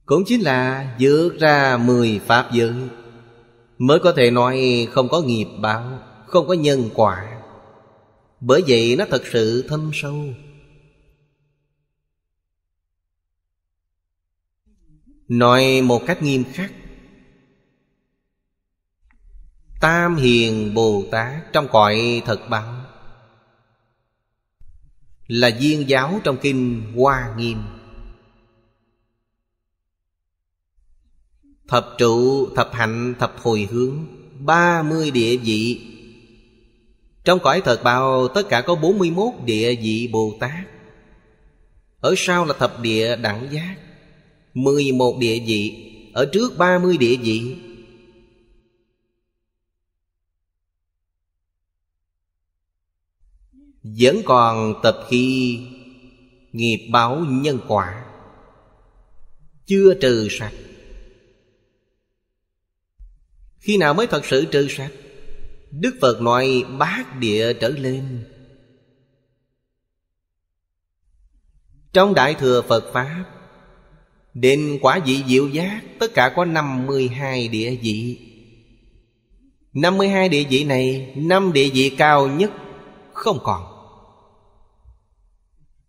cũng chính là vượt ra mười pháp giới. Mới có thể nói không có nghiệp báo, Không có nhân quả. Bởi vậy nó thật sự thâm sâu. Nói một cách nghiêm khắc. Tam Hiền Bồ Tát trong cõi thật báo. Là viên giáo trong kinh Hoa Nghiêm. Thập trụ, thập hạnh, thập hồi hướng ba mươi địa vị. Trong cõi thật bào tất cả có bốn mươi 41 địa vị Bồ Tát. Ở sau là thập địa đẳng giác mười một địa vị. Ở trước ba mươi địa vị. Vẫn còn tập khi Nghiệp báo nhân quả Chưa trừ sạch. Khi nào mới thật sự trừ sạch, Đức Phật nói, bát địa trở lên. Trong Đại Thừa Phật Pháp Đến quả vị diệu giác, Tất cả có 52 địa vị. 52 địa vị này, năm địa vị cao nhất Không còn.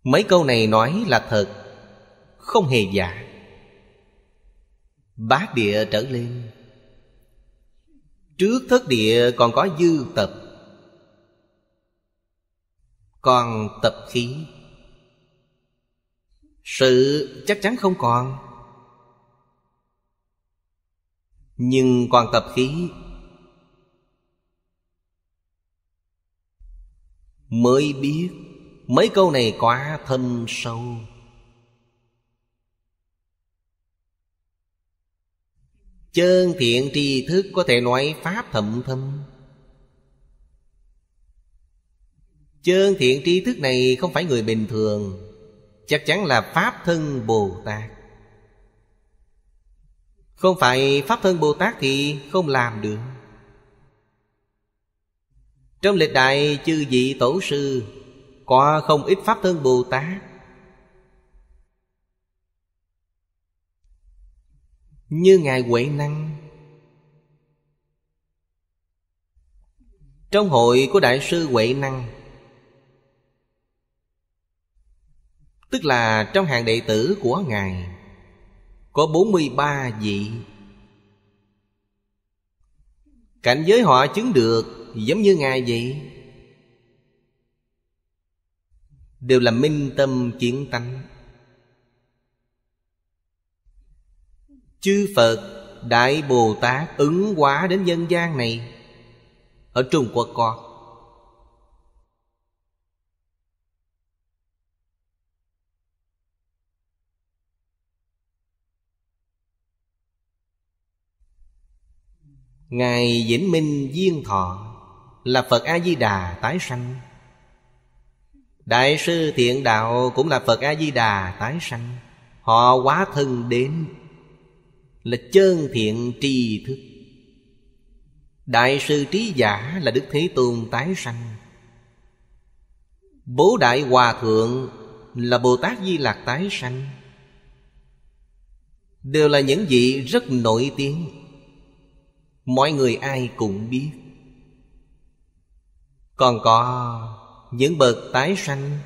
Mấy câu này nói là thật, Không hề giả. Bát địa trở lên. Trước thất địa còn có dư tập. Còn tập khí. Sự chắc chắn không còn. Nhưng còn tập khí. Mới biết Mấy câu này quá thâm sâu. Chân thiện tri thức có thể nói Pháp thậm thâm. Chân thiện tri thức này không phải người bình thường, Chắc chắn là Pháp thân Bồ Tát. Không phải Pháp thân Bồ Tát thì không làm được. Trong lịch đại chư vị tổ sư, Có không ít Pháp thân Bồ Tát Như Ngài Huệ Năng. Trong hội của Đại sư Huệ Năng, Tức là trong hàng đệ tử của Ngài, Có 43 vị. Cảnh giới họ chứng được giống như Ngài vậy, Đều là minh tâm kiến tánh. Chư Phật, Đại Bồ Tát ứng hóa đến nhân gian này. Ở Trung Quốc có. Ngài Vĩnh Minh viên Thọ Là Phật A-di-đà tái sanh. Đại sư Thiện Đạo cũng là Phật A-di-đà tái sanh. Họ quá thân đến là chân thiện tri thức. Đại sư trí giả là Đức Thế Tôn tái sanh. Bố Đại Hòa Thượng là Bồ Tát Di Lạc tái sanh. Đều là những vị rất nổi tiếng. Mọi người ai cũng biết. Còn có những bậc tái sanh,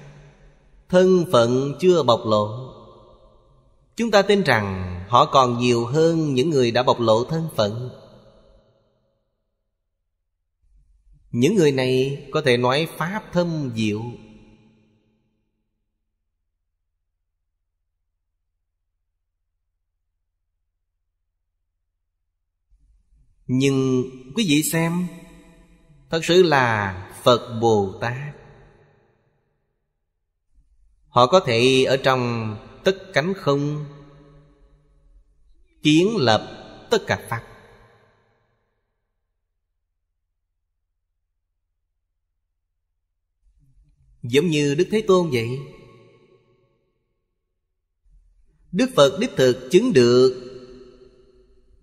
Thân phận chưa bộc lộ. Chúng ta tin rằng họ còn nhiều hơn những người đã bộc lộ thân phận. Những người này có thể nói Pháp thâm diệu. Nhưng quý vị xem, Thật sự là Phật Bồ Tát. Họ có thể ở trong tất cánh không? Kiến lập tất cả Pháp Giống như Đức Thế Tôn vậy. Đức Phật đích thực chứng được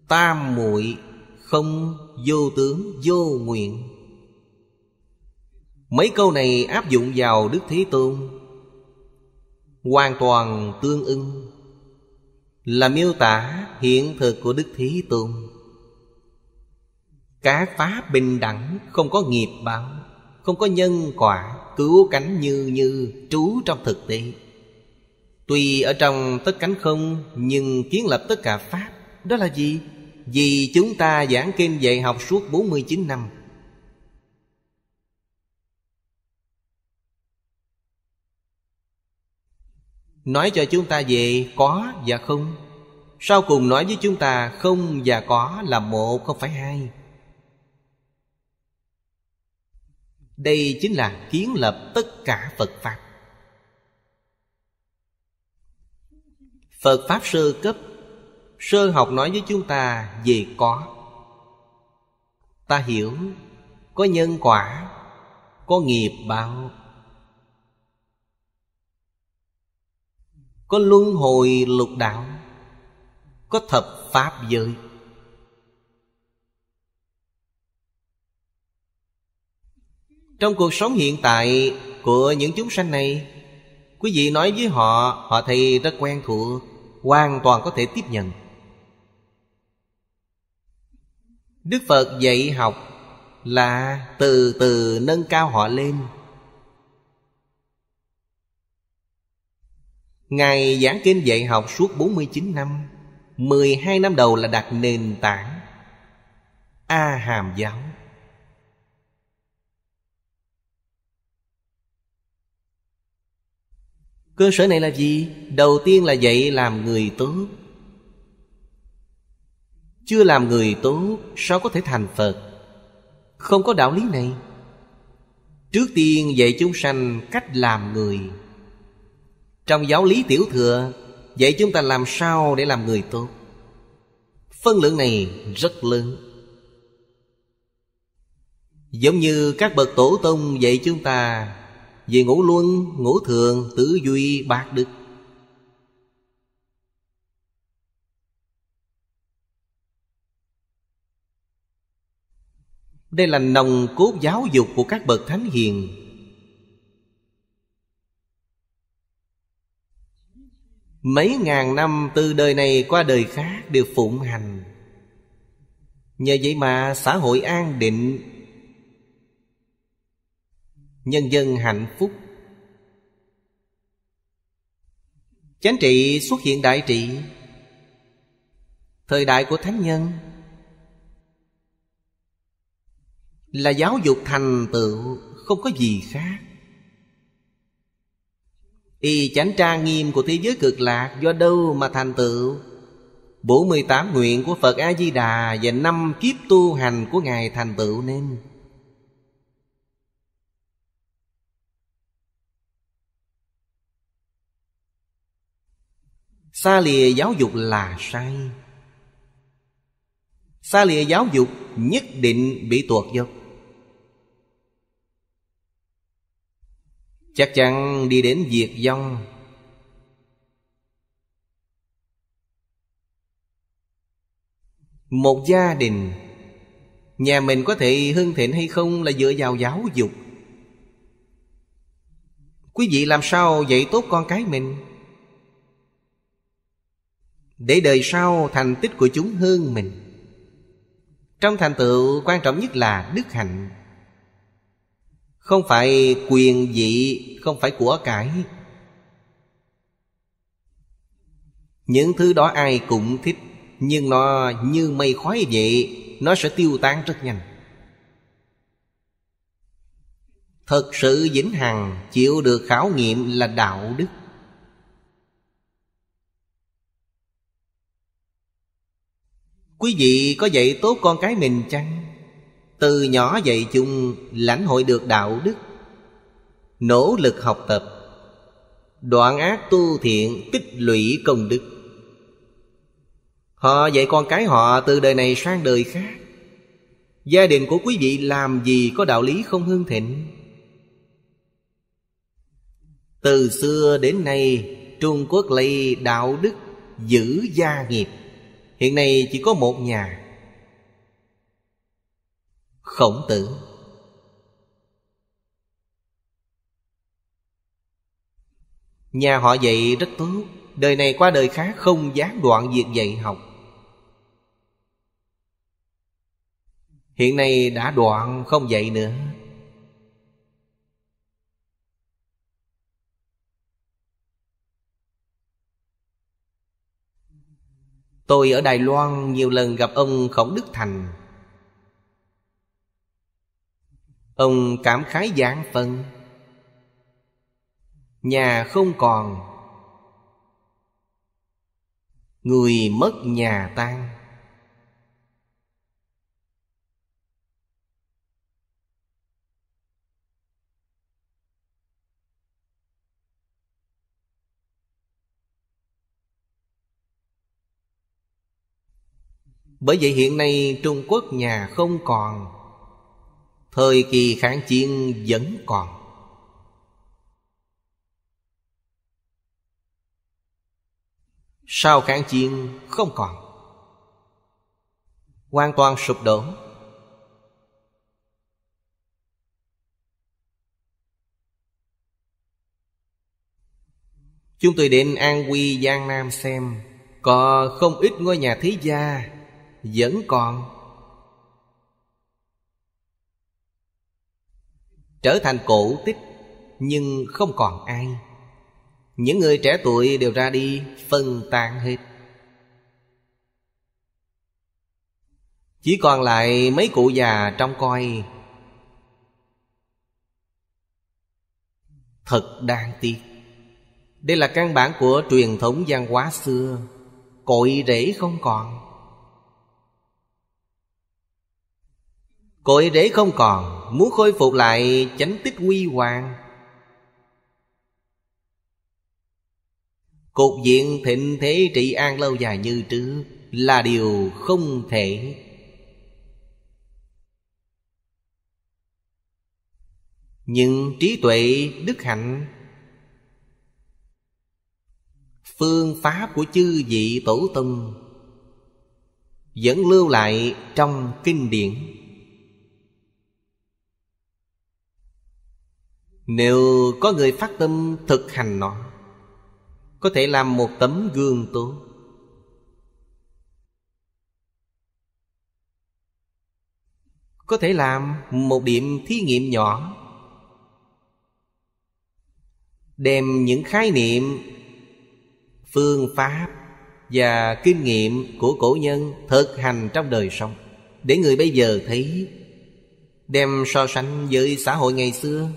Tam muội không vô tướng, vô nguyện. Mấy câu này áp dụng vào Đức Thế Tôn. Hoàn toàn tương ưng, Là miêu tả hiện thực của Đức Thế Tôn Các pháp bình đẳng, không có nghiệp báo, Không có nhân quả Cứu cánh như như trú trong thực tế Tuy ở trong tất cánh không, Nhưng kiến lập tất cả pháp, Đó là gì? Vì chúng ta giảng kinh dạy học suốt 49 năm Nói cho chúng ta về có và không. Sau cùng nói với chúng ta không và có là một, không phải hai. Đây chính là kiến lập tất cả Phật Pháp. Phật Pháp sơ cấp, Sơ học nói với chúng ta về có. Ta hiểu, Có nhân quả, Có nghiệp báo. Có luân hồi lục đạo, Có thập pháp giới. Trong cuộc sống hiện tại của những chúng sanh này, Quý vị nói với họ Họ thấy rất quen thuộc, Hoàn toàn có thể tiếp nhận. Đức Phật dạy học Là từ từ nâng cao họ lên. Ngài giảng kinh dạy học suốt 49 năm 12 năm đầu là đặt nền tảng A Hàm Giáo. Cơ sở này là gì? Đầu tiên là dạy làm người tốt. Chưa làm người tốt, Sao có thể thành Phật? Không có đạo lý này. Trước tiên dạy chúng sanh cách làm người trong giáo lý tiểu thừa Vậy chúng ta làm sao để làm người tốt? Phân lượng này rất lớn. Giống như các bậc tổ tông dạy chúng ta Về ngũ luân, ngũ thường, tứ duy, bạc đức. Đây là nồng cốt giáo dục của các bậc thánh hiền. Mấy ngàn năm từ đời này qua đời khác đều phụng hành. Nhờ vậy mà xã hội an định, Nhân dân hạnh phúc. Chánh trị xuất hiện đại trị, Thời đại của Thánh Nhân, Là giáo dục thành tựu, Không có gì khác. Y chánh trang nghiêm của thế giới cực lạc Do đâu mà thành tựu? 48 nguyện của Phật A-di-đà Và năm kiếp tu hành của Ngài thành tựu nên. Xa lìa giáo dục là sai. Xa lìa giáo dục nhất định bị tuột dốc. Chắc chắn đi đến diệt vong. Một gia đình, Nhà mình có thể hưng thịnh hay không là dựa vào giáo dục. Quý vị làm sao dạy tốt con cái mình? Để đời sau thành tích của chúng hơn mình. Trong thành tựu quan trọng nhất là đức hạnh không phải quyền vị, Không phải của cải. Những thứ đó ai cũng thích, Nhưng nó như mây khói vậy, Nó sẽ tiêu tan rất nhanh. Thật sự vĩnh hằng, Chịu được khảo nghiệm là đạo đức. Quý vị có dạy tốt con cái mình chăng? Từ nhỏ dạy chung lãnh hội được đạo đức, Nỗ lực học tập, Đoạn ác tu thiện tích lũy công đức. Họ dạy con cái họ từ đời này sang đời khác. Gia đình của quý vị làm gì có đạo lý không hương thịnh? Từ xưa đến nay, Trung Quốc lấy đạo đức giữ gia nghiệp. Hiện nay chỉ có một nhà. Khổng tử. Nhà họ dạy rất tốt, Đời này qua đời khác không gián đoạn việc dạy học. Hiện nay đã đoạn, không dạy nữa. Tôi ở Đài Loan nhiều lần gặp ông Khổng Đức Thành. Ông cảm khái giảng phân. Nhà không còn. Người mất nhà tan. Bởi vậy hiện nay Trung Quốc nhà không còn. Thời kỳ kháng chiến vẫn còn. Sau kháng chiến không còn. Hoàn toàn sụp đổ. Chúng tôi đến An Quy, Giang Nam xem, Có không ít ngôi nhà thế gia Vẫn còn. Trở thành cổ tích, Nhưng không còn ai. Những người trẻ tuổi đều ra đi Phân tan hết. Chỉ còn lại mấy cụ già trong coi. Thật đáng tiếc. Đây là căn bản của truyền thống văn hóa xưa. Cội rễ không còn. Cội rễ không còn, Muốn khôi phục lại, chánh tích quy hoàng. Cục diện thịnh thế trị an lâu dài như trước Là điều không thể. Nhưng trí tuệ, đức hạnh, Phương pháp của chư vị tổ tông Vẫn lưu lại trong kinh điển. Nếu có người phát tâm thực hành nó, Có thể làm một tấm gương tốt. Có thể làm một điểm thí nghiệm nhỏ. Đem những khái niệm, Phương pháp Và kinh nghiệm của cổ nhân Thực hành trong đời sống, Để người bây giờ thấy, Đem so sánh với xã hội ngày xưa.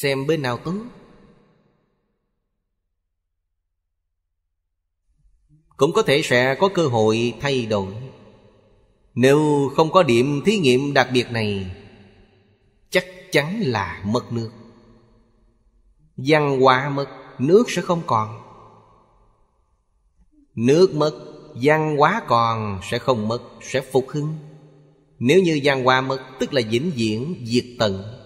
Xem bên nào tốt Cũng có thể sẽ có cơ hội thay đổi. Nếu không có điểm thí nghiệm đặc biệt này, Chắc chắn là mất nước. Văn hóa mất, Nước sẽ không còn. Nước mất, Văn hóa còn sẽ không mất, Sẽ phục hưng. Nếu như văn hóa mất, Tức là vĩnh viễn diệt tận.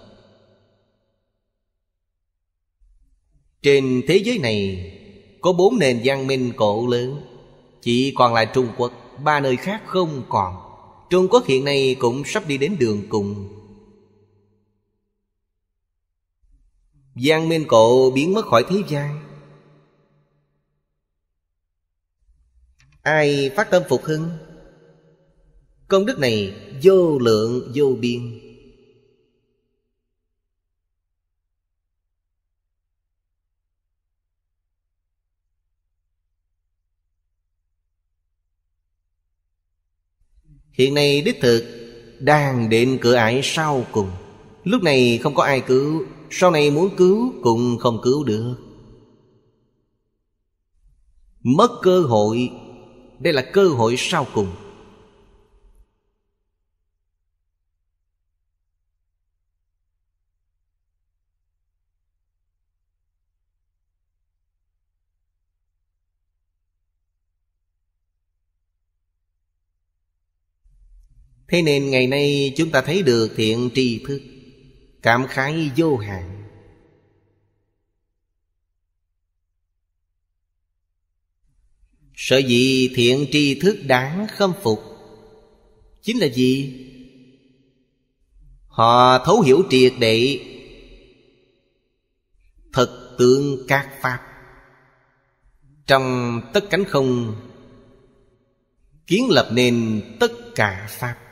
Trên thế giới này, Có bốn nền văn minh cổ lớn. Chỉ còn lại Trung Quốc, Ba nơi khác không còn. Trung Quốc hiện nay cũng sắp đi đến đường cùng. Văn minh cổ biến mất khỏi thế gian. Ai phát tâm phục hưng? Công đức này vô lượng, vô biên. Hiện nay đích thực đang đến cửa ải sau cùng. Lúc này không có ai cứu, Sau này muốn cứu cũng không cứu được. Mất cơ hội. Đây là cơ hội sau cùng. Thế nên ngày nay chúng ta thấy được thiện tri thức, Cảm khái vô hạn. Sở dĩ thiện tri thức đáng khâm phục Chính là gì? Họ thấu hiểu triệt để Thật tượng các Pháp. Trong tất cánh không Kiến lập nên tất cả Pháp.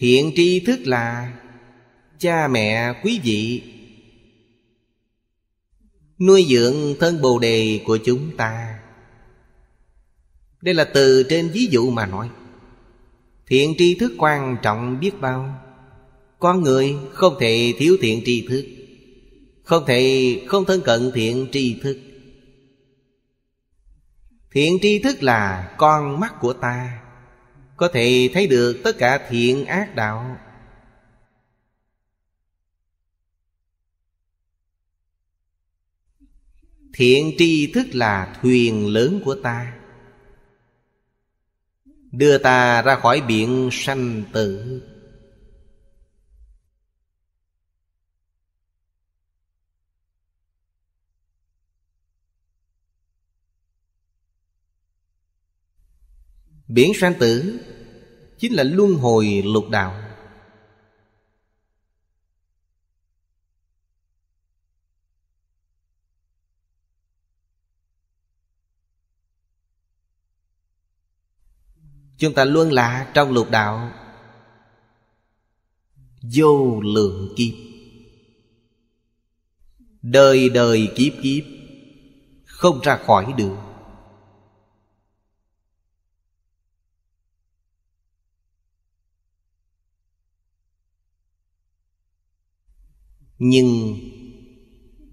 Thiện tri thức là Cha mẹ quý vị. Nuôi dưỡng thân bồ đề của chúng ta. Đây là từ trên ví dụ mà nói. Thiện tri thức quan trọng biết bao. Con người không thể thiếu thiện tri thức. Không thể không thân cận thiện tri thức. Thiện tri thức là con mắt của ta. Có thể thấy được tất cả thiện ác đạo. Thiện tri thức là thuyền lớn của ta. Đưa ta ra khỏi biển sanh tử. Biển sanh tử Chính là luân hồi lục đạo. Chúng ta luôn là trong lục đạo. Vô lượng kiếp. Đời đời kiếp kiếp, Không ra khỏi được. Nhưng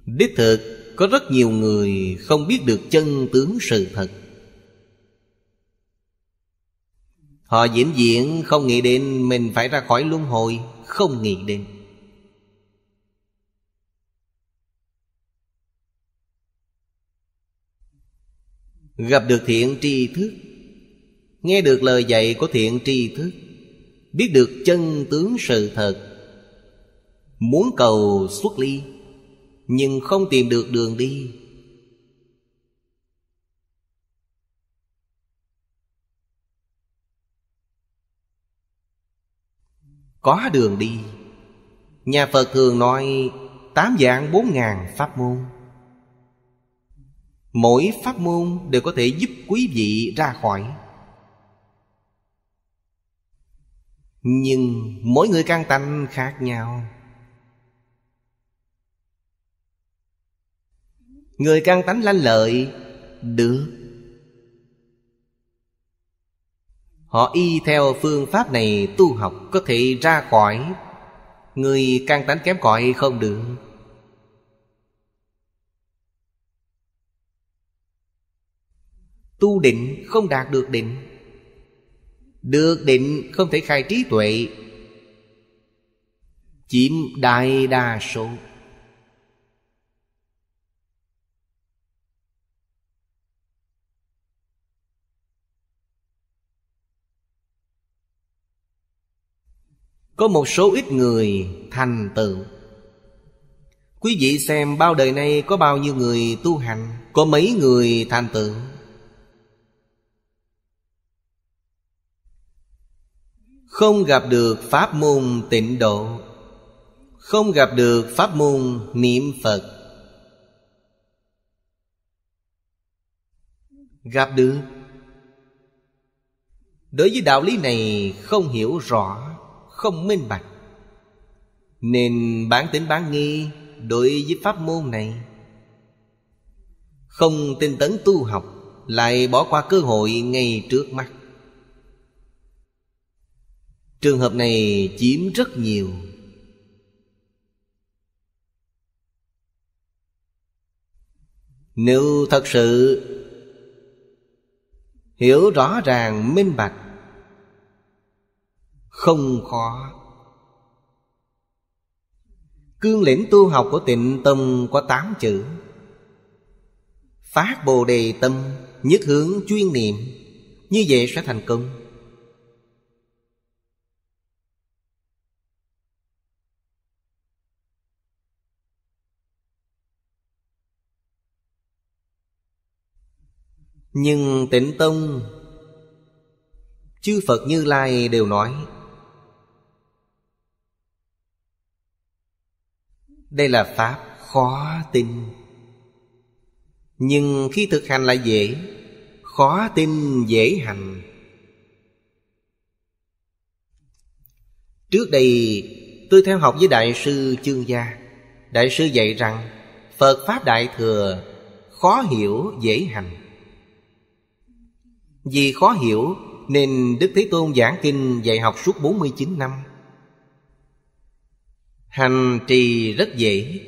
Đích thực có rất nhiều người không biết được chân tướng sự thật. Họ diễn diễn không nghĩ đến mình phải ra khỏi luân hồi, Không nghĩ đến. Gặp được thiện tri thức, Nghe được lời dạy của thiện tri thức, Biết được chân tướng sự thật Muốn cầu xuất ly, Nhưng không tìm được đường đi. Có đường đi, Nhà Phật thường nói Tám dạng bốn ngàn pháp môn. Mỗi pháp môn đều có thể giúp quý vị ra khỏi. Nhưng mỗi người căn tánh khác nhau. Người căn tánh lanh lợi Được. Họ y theo phương pháp này tu học Có thể ra khỏi. Người căn tánh kém cỏi không được. Tu định không đạt được định. Được định không thể khai trí tuệ. Chiếm đại đa số. Có một số ít người thành tựu. Quý vị xem bao đời nay có bao nhiêu người tu hành, Có mấy người thành tựu? Không gặp được pháp môn tịnh độ. Không gặp được pháp môn niệm Phật. Gặp được. Đối với đạo lý này không hiểu rõ không minh bạch. Nên bán tính bán nghi đối với pháp môn này. Không tinh tấn tu học, lại bỏ qua cơ hội ngay trước mắt. Trường hợp này chiếm rất nhiều. Nếu thật sự Hiểu rõ ràng, minh bạch không khó. Cương lĩnh tu học của tịnh tâm có tám chữ. Phát bồ đề tâm, Nhất hướng chuyên niệm, Như vậy sẽ thành công. Nhưng tịnh tông, Chư Phật Như Lai đều nói Đây là Pháp khó tin. Nhưng khi thực hành lại dễ, Khó tin dễ hành. Trước đây, tôi theo học với Đại sư Chương Gia. Đại sư dạy rằng, Phật Pháp Đại Thừa Khó hiểu dễ hành. Vì khó hiểu, Nên Đức Thế Tôn giảng kinh dạy học suốt 49 năm. Hành trì rất dễ.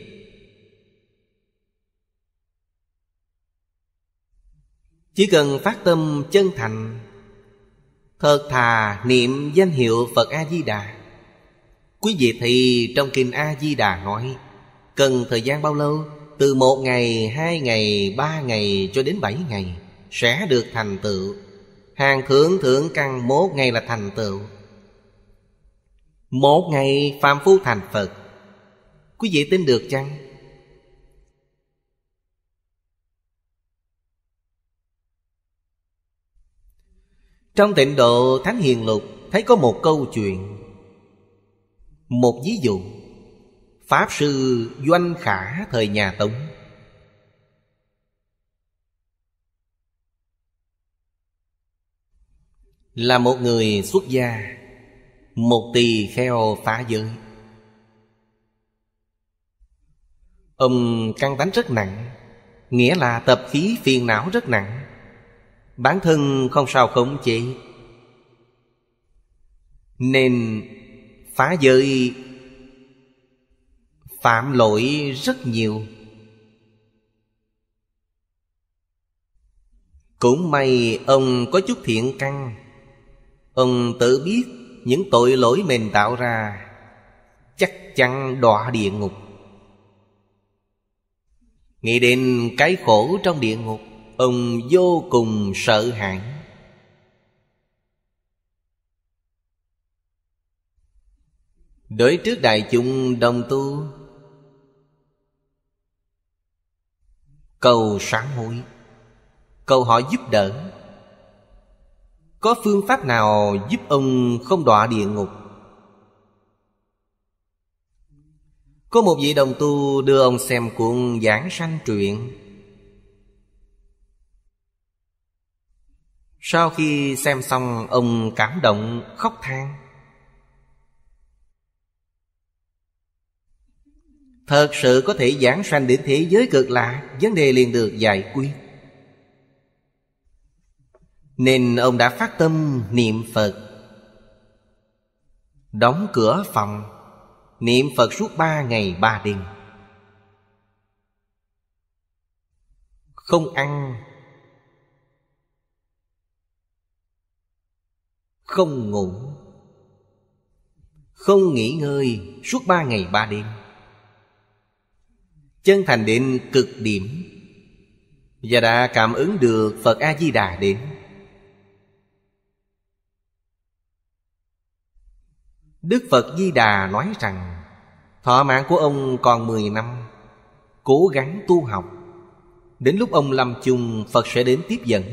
Chỉ cần phát tâm chân thành Thật thà niệm danh hiệu Phật A-di-đà. Quý vị thì trong Kinh A-di-đà nói Cần thời gian bao lâu? Từ một ngày, hai ngày, ba ngày cho đến bảy ngày Sẽ được thành tựu. Hàng thưởng thưởng căn một ngày là thành tựu. Một ngày Phạm Phu thành Phật. Quý vị tin được chăng? Trong tịnh độ Thánh Hiền Lục, Thấy có một câu chuyện. Một ví dụ. Pháp sư Doanh Khả thời nhà Tống. Là một người xuất gia. Một tỳ kheo phá giới. Ông căng tánh rất nặng, Nghĩa là tập khí phiền não rất nặng. Bản thân không sao khống chế. Nên phá giới, Phạm lỗi rất nhiều. Cũng may ông có chút thiện căn. Ông tự biết những tội lỗi mình tạo ra, Chắc chắn đọa địa ngục. Nghĩ đến cái khổ trong địa ngục, Ông vô cùng sợ hãi. Đối trước đại chúng đồng tu, Cầu sáng hối Cầu họ giúp đỡ. Có phương pháp nào giúp ông không đọa địa ngục? Có một vị đồng tu đưa ông xem cuộn giảng sanh truyện. Sau khi xem xong, ông cảm động, khóc than. Thật sự có thể giảng sanh đến thế giới cực lạ, Vấn đề liền được giải quyết. Nên ông đã phát tâm niệm Phật. Đóng cửa phòng, Niệm Phật suốt ba ngày ba đêm. Không ăn, Không ngủ, Không nghỉ ngơi suốt ba ngày ba đêm. Chân thành đến cực điểm Và đã cảm ứng được Phật A-di-đà đến. Đức Phật Di Đà nói rằng, Thọ mạng của ông còn 10 năm, Cố gắng tu học. Đến lúc ông lâm chung Phật sẽ đến tiếp dẫn.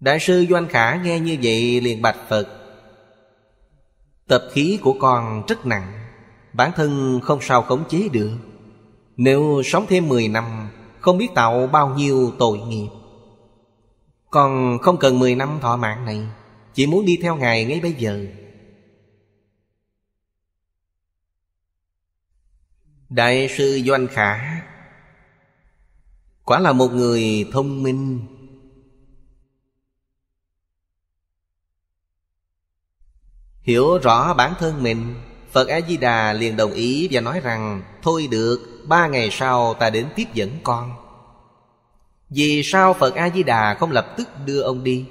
Đại sư Doanh Khả nghe như vậy liền bạch Phật, Tập khí của con rất nặng, Bản thân không sao khống chế được. Nếu sống thêm 10 năm, Không biết tạo bao nhiêu tội nghiệp còn không cần 10 năm thọ mạng này Chỉ muốn đi theo Ngài ngay bây giờ. Đại sư Doanh Khả Quả là một người thông minh. Hiểu rõ bản thân mình Phật A-di-đà liền đồng ý và nói rằng Thôi được, ba ngày sau ta đến tiếp dẫn con. Vì sao Phật A-di-đà không lập tức đưa ông đi?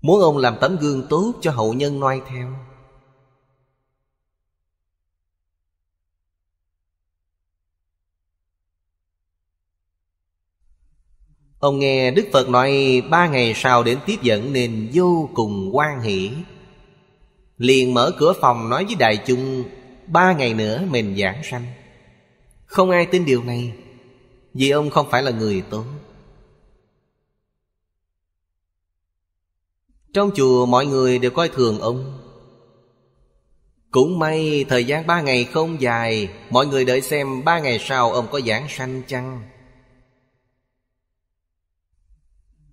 Muốn ông làm tấm gương tốt cho hậu nhân noi theo. Ông nghe Đức Phật nói, ba ngày sau đến tiếp dẫn nên vô cùng quan hỷ. Liền mở cửa phòng nói với đại chúng, Ba ngày nữa mình giảng sanh. Không ai tin điều này. Vì ông không phải là người tốt. Trong chùa mọi người đều coi thường ông. Cũng may thời gian ba ngày không dài, Mọi người đợi xem ba ngày sau ông có giảng sanh chăng.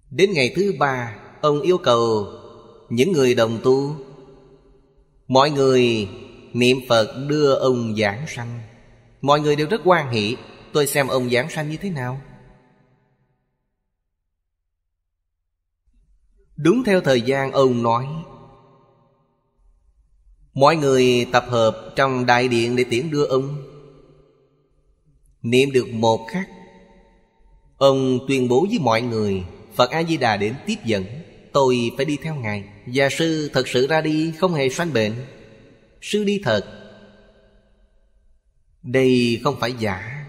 Đến ngày thứ ba, Ông yêu cầu những người đồng tu. Mọi người niệm Phật đưa ông giảng sanh. Mọi người đều rất quan hỷ. Tôi xem ông giảng sanh như thế nào. Đúng theo thời gian, ông nói, Mọi người tập hợp trong đại điện để tiễn đưa ông. Niệm được một khắc, Ông tuyên bố với mọi người, Phật A-di-đà đến tiếp dẫn. Tôi phải đi theo Ngài. Và sư thật sự ra đi, không hề sanh bệnh. Sư đi thật. Đây không phải giả.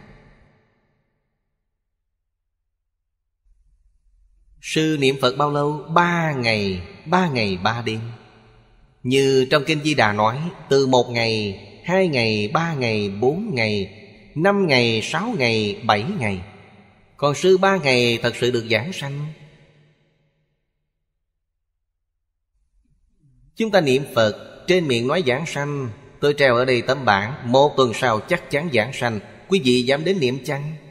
Sư niệm Phật bao lâu? Ba ngày, ba ngày ba đêm. Như trong Kinh Di Đà nói Từ một ngày, hai ngày, ba ngày, bốn ngày Năm ngày, sáu ngày, bảy ngày. Còn sư ba ngày thật sự được giảng sanh? Chúng ta niệm Phật Trên miệng nói giảng sanh. Tôi treo ở đây tấm bản Một tuần sau chắc chắn giảng sanh. Quý vị dám đến niệm chăng?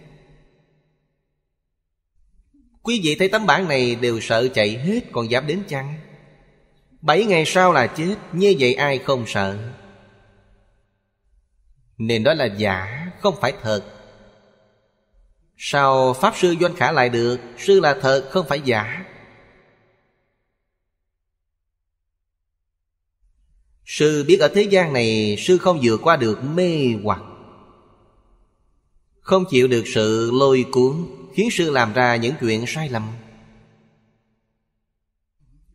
Quý vị thấy tấm bản này đều sợ chạy hết Còn dám đến chăng? Bảy ngày sau là chết, Như vậy ai không sợ? Nên đó là giả, Không phải thật. Sao Pháp Sư Doanh Khả lại được? Sư là thật, không phải giả. Sư biết ở thế gian này, Sư không vượt qua được mê hoặc. Không chịu được sự lôi cuốn. Khiến sư làm ra những chuyện sai lầm.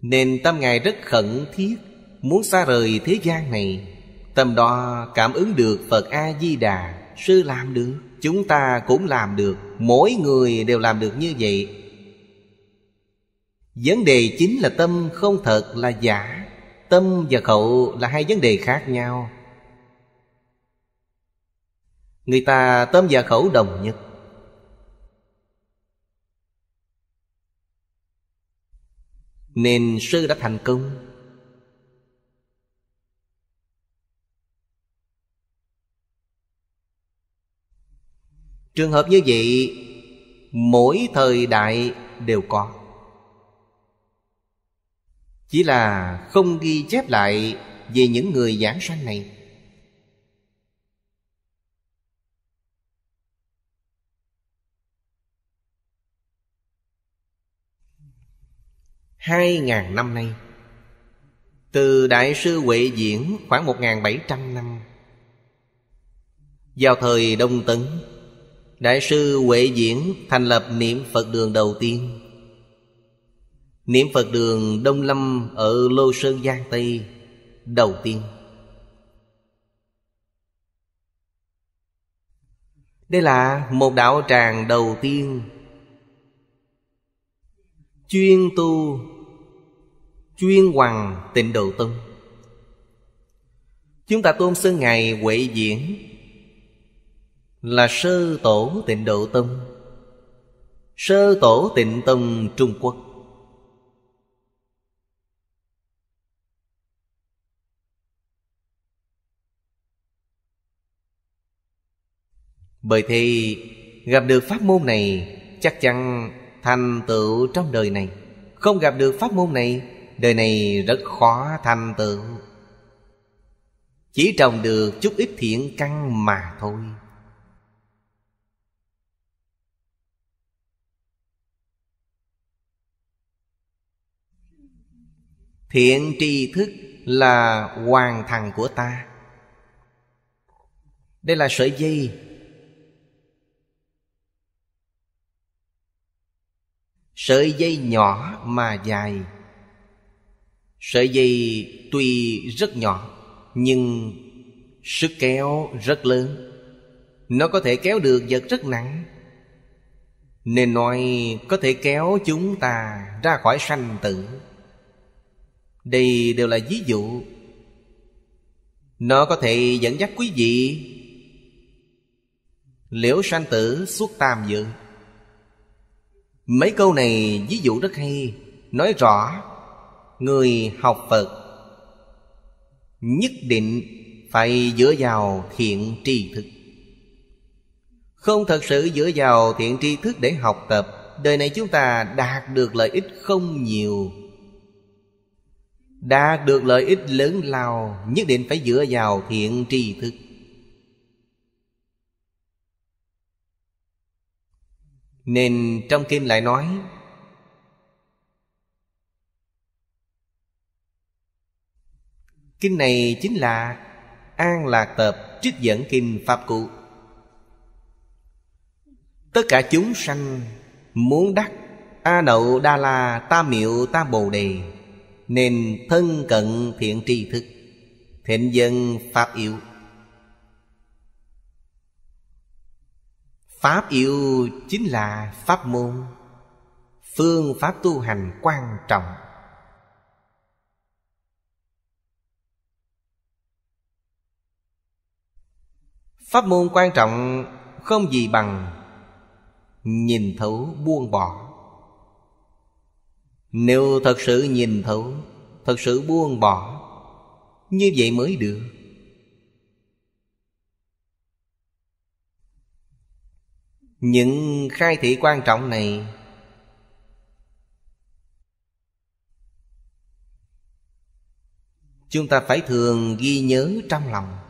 Nên tâm Ngài rất khẩn thiết, Muốn xa rời thế gian này. Tâm đó cảm ứng được Phật A-di-đà, Sư làm được, Chúng ta cũng làm được, Mỗi người đều làm được như vậy. Vấn đề chính là tâm không thật là giả, Tâm và khẩu là hai vấn đề khác nhau. Người ta tâm và khẩu đồng nhất. Nên sư đã thành công. Trường hợp như vậy, Mỗi thời đại đều có. Chỉ là không ghi chép lại Về những người giảng sanh này. Hai ngàn năm nay, Từ Đại sư Huệ Diễn khoảng một ngàn bảy trăm năm, Vào thời Đông Tấn, Đại sư Huệ Diễn thành lập niệm Phật đường đầu tiên. Niệm Phật đường Đông Lâm ở Lô Sơn Giang Tây Đầu tiên. Đây là một đạo tràng đầu tiên Chuyên tu Chuyên hoàng tịnh độ tông Chúng ta tôn xưng Ngài Huệ Diễn Là sơ tổ tịnh độ tông Sơ tổ tịnh tông Trung Quốc. Bởi thì gặp được pháp môn này Chắc chắn thành tựu trong đời này. Không gặp được pháp môn này Đời này rất khó thành tựu Chỉ trồng được chút ít thiện căn mà thôi. Thiện tri thức là hoàn thành của ta. Đây là sợi dây. Sợi dây nhỏ mà dài. Sợi dây tuy rất nhỏ, Nhưng sức kéo rất lớn. Nó có thể kéo được vật rất nặng. Nên nói có thể kéo chúng ta ra khỏi sanh tử. Đây đều là ví dụ. Nó có thể dẫn dắt quý vị. Liễu sanh tử suốt tam dự Mấy câu này ví dụ rất hay, Nói rõ. Người học Phật. Nhất định phải dựa vào thiện tri thức. Không thật sự dựa vào thiện tri thức để học tập, Đời này chúng ta đạt được lợi ích không nhiều. Đạt được lợi ích lớn lao, Nhất định phải dựa vào thiện tri thức. Nên trong kinh lại nói Kinh này chính là An Lạc Tập trích dẫn kinh Pháp Cụ Tất cả chúng sanh muốn đắc A Nậu Đa La Tam Miệu Tam Bồ Đề, Nên thân cận thiện tri thức, Thịnh dân Pháp yêu. Pháp yêu chính là pháp môn, Phương pháp tu hành quan trọng. Pháp môn quan trọng không gì bằng Nhìn thấu buông bỏ. Nếu thật sự nhìn thấu, Thật sự buông bỏ, Như vậy mới được. Những khai thị quan trọng này Chúng ta phải thường ghi nhớ trong lòng.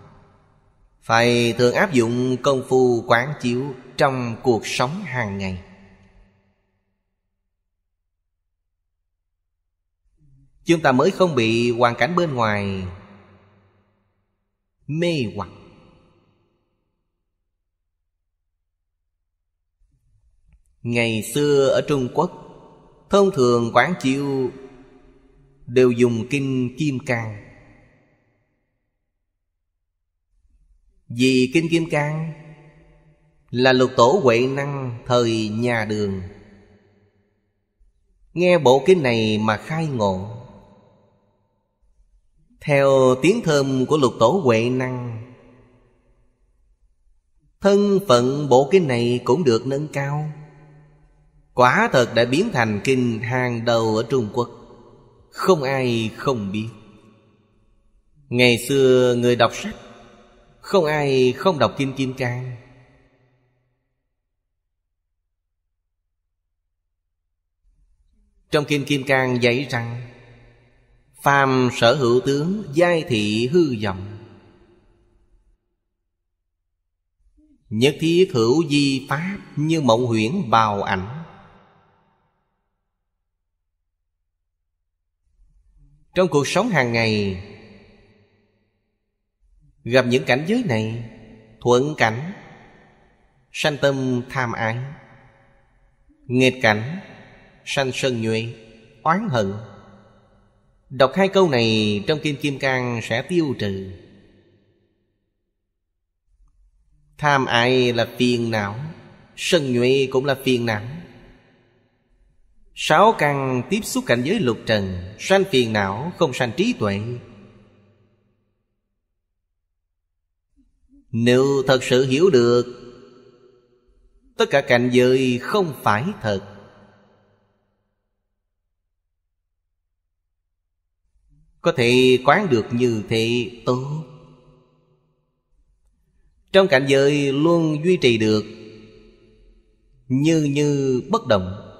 Phải thường áp dụng công phu quán chiếu Trong cuộc sống hàng ngày. Chúng ta mới không bị hoàn cảnh bên ngoài Mê hoặc. Ngày xưa ở Trung Quốc, Thông thường quán chiếu Đều dùng kinh Kim Cang. Vì kinh Kim Cang Là lục tổ Huệ Năng thời nhà đường. Nghe bộ kinh này mà khai ngộ. Theo tiếng thơm của lục tổ Huệ Năng, Thân phận bộ kinh này cũng được nâng cao. Quả thật đã biến thành kinh hàng đầu ở Trung Quốc. Không ai không biết. Ngày xưa người đọc sách không ai không đọc Kinh Kim Cang. Trong Kinh Kim Cang dạy rằng, Phàm sở hữu tướng, giai thị hư vọng. Nhất thiết hữu di pháp như mộng huyễn bào ảnh. Trong cuộc sống hàng ngày Gặp những cảnh giới này, Thuận cảnh, Sanh tâm tham ái, Nghịch cảnh, Sanh sân nhuệ, Oán hận. Đọc hai câu này trong Kim Kim Cang sẽ tiêu trừ. Tham ái là phiền não, Sân nhuệ cũng là phiền não. Sáu căn tiếp xúc cảnh giới lục trần, Sanh phiền não, không sanh trí tuệ. Nếu thật sự hiểu được, Tất cả cảnh giới không phải thật. Có thể quán được như thế tốt. Trong cảnh giới luôn duy trì được, Như như bất động.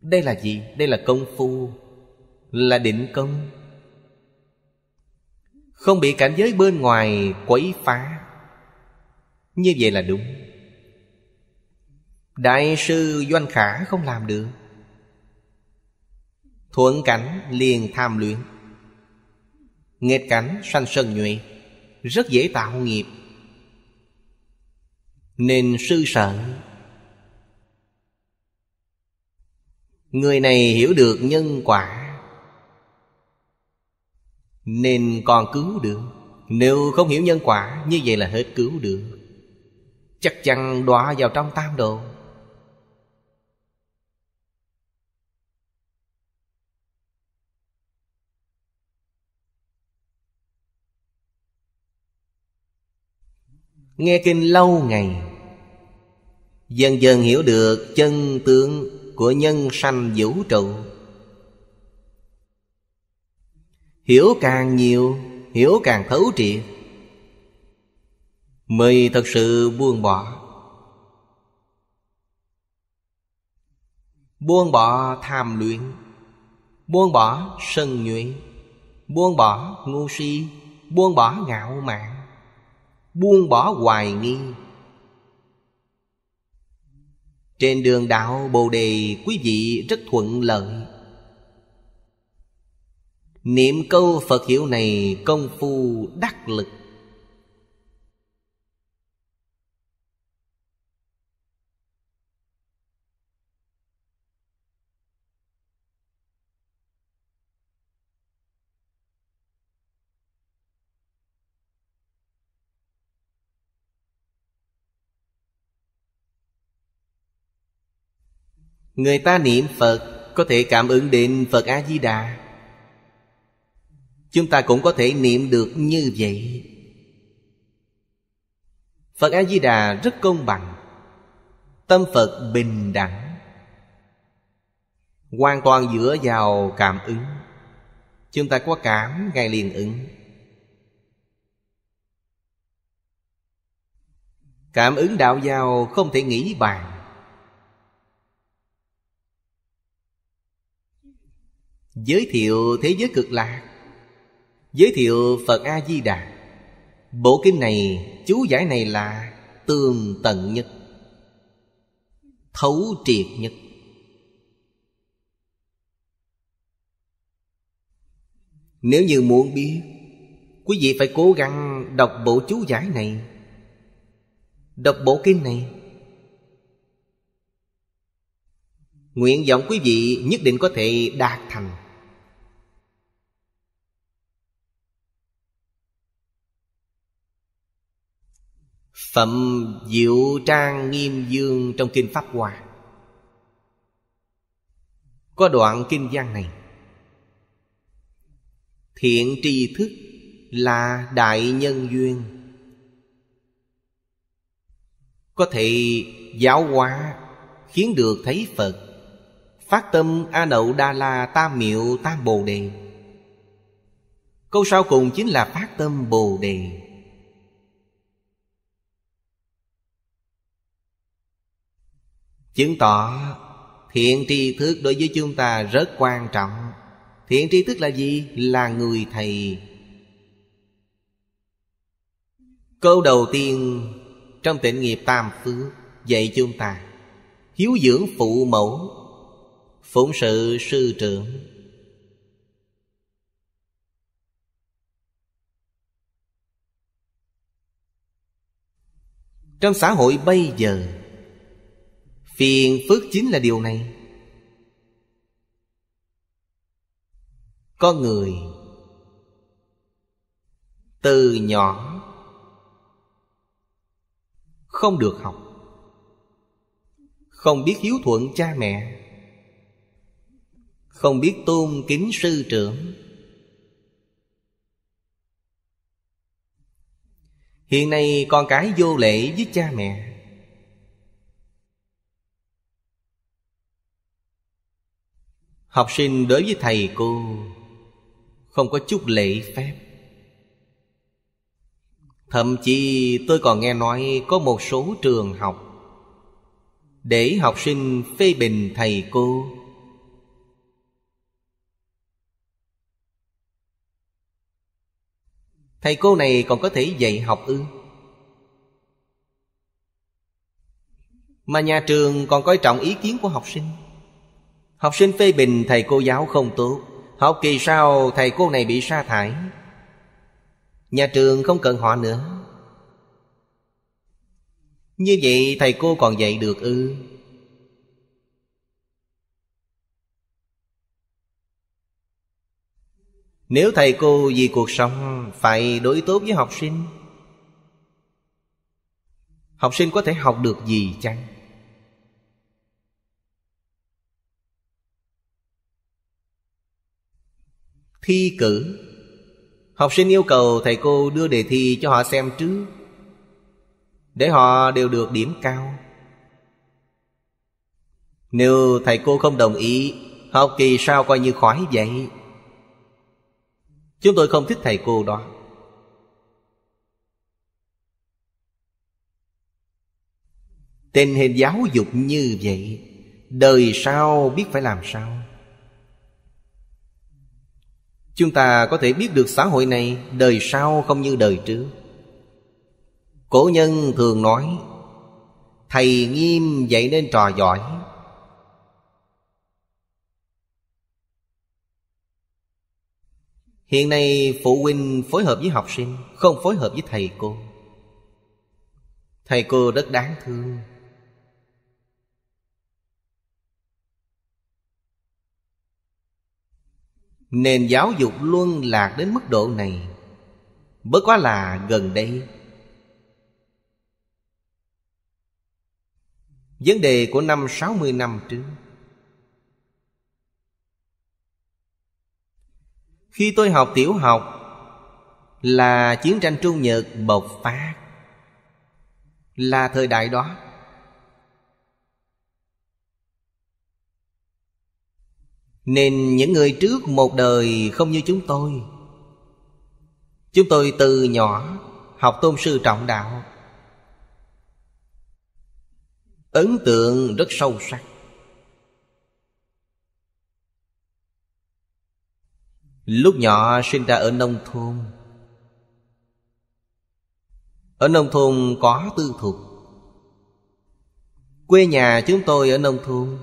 Đây là gì? Đây là công phu, Là định công. Không bị cảnh giới bên ngoài quấy phá. Như vậy là đúng. Đại sư Doanh Khả không làm được. Thuận cảnh liền tham luyện. Nghịch cảnh sanh sân nhuệ. Rất dễ tạo nghiệp. Nên sư sợ. Người này hiểu được nhân quả. Nên còn cứu được. Nếu không hiểu nhân quả, Như vậy là hết cứu được. Chắc chắn đọa vào trong tam độ Nghe kinh lâu ngày, Dần dần hiểu được chân tướng của nhân sanh vũ trụ. Hiểu càng nhiều, Hiểu càng thấu triệt. Mới thật sự buông bỏ. Buông bỏ tham luyện, Buông bỏ sân nhuệ, Buông bỏ ngu si, Buông bỏ ngạo mạn, Buông bỏ hoài nghi. Trên đường đạo Bồ Đề, Quý vị rất thuận lợi. Niệm câu Phật hiệu này công phu đắc lực. Người ta niệm Phật Có thể cảm ứng đến Phật A-di-đà Chúng ta cũng có thể niệm được như vậy. Phật A-di-đà rất công bằng. Tâm Phật bình đẳng. Hoàn toàn dựa vào cảm ứng. Chúng ta có cảm, Ngài liền ứng. Cảm ứng đạo giao không thể nghĩ bàn. Giới thiệu thế giới cực lạc. Giới thiệu Phật A-di-đà. Bộ kinh này, chú giải này là tường tận nhất Thấu triệt nhất. Nếu như muốn biết Quý vị phải cố gắng đọc bộ chú giải này. Đọc bộ kinh này. Nguyện vọng quý vị nhất định có thể đạt thành. Phẩm Diệu Trang Nghiêm Dương trong Kinh Pháp Hoa. Có đoạn kinh văn này. Thiện tri thức là đại nhân duyên. Có thể giáo hóa Khiến được thấy Phật. Phát tâm A Nậu Đa La Tam Miệu Tam Bồ Đề. Câu sau cùng chính là phát tâm Bồ Đề. Chứng tỏ, thiện tri thức đối với chúng ta rất quan trọng. Thiện tri thức là gì? Là người thầy. Câu đầu tiên trong tịnh nghiệp tam phước Dạy chúng ta, Hiếu dưỡng phụ mẫu, Phụng sự sư trưởng. Trong xã hội bây giờ Phiền phức chính là điều này. Có người Từ nhỏ Không được học, Không biết hiếu thuận cha mẹ, Không biết tôn kính sư trưởng. Hiện nay con cái vô lễ với cha mẹ. Học sinh đối với thầy cô Không có chút lễ phép. Thậm chí tôi còn nghe nói Có một số trường học Để học sinh phê bình thầy cô. Thầy cô này còn có thể dạy học ư? Mà nhà trường còn coi trọng ý kiến của học sinh. Học sinh phê bình thầy cô giáo không tốt. Học kỳ sau, thầy cô này bị sa thải. Nhà trường không cần họ nữa. Như vậy thầy cô còn dạy được ư? Nếu thầy cô vì cuộc sống Phải đối tốt với học sinh Học sinh có thể học được gì chăng? Thi cử. Học sinh yêu cầu thầy cô đưa đề thi cho họ xem trước Để họ đều được điểm cao. Nếu thầy cô không đồng ý, Học kỳ sau coi như khỏi vậy Chúng tôi không thích thầy cô đó. Tình hình giáo dục như vậy, Đời sau biết phải làm sao? Chúng ta có thể biết được xã hội này Đời sau không như đời trước. Cổ nhân thường nói, Thầy nghiêm dạy nên trò giỏi. Hiện nay phụ huynh phối hợp với học sinh, Không phối hợp với thầy cô. Thầy cô rất đáng thương. Nền giáo dục luân lạc đến mức độ này. Bất quá là gần đây. Vấn đề của năm 60 năm trước. Khi tôi học tiểu học Là chiến tranh Trung Nhật bộc phát. Là thời đại đó. Nên những người trước một đời không như chúng tôi. Chúng tôi từ nhỏ học tôn sư trọng đạo. Ấn tượng rất sâu sắc. Lúc nhỏ sinh ra ở nông thôn. Ở nông thôn có tư thục Quê nhà chúng tôi ở nông thôn.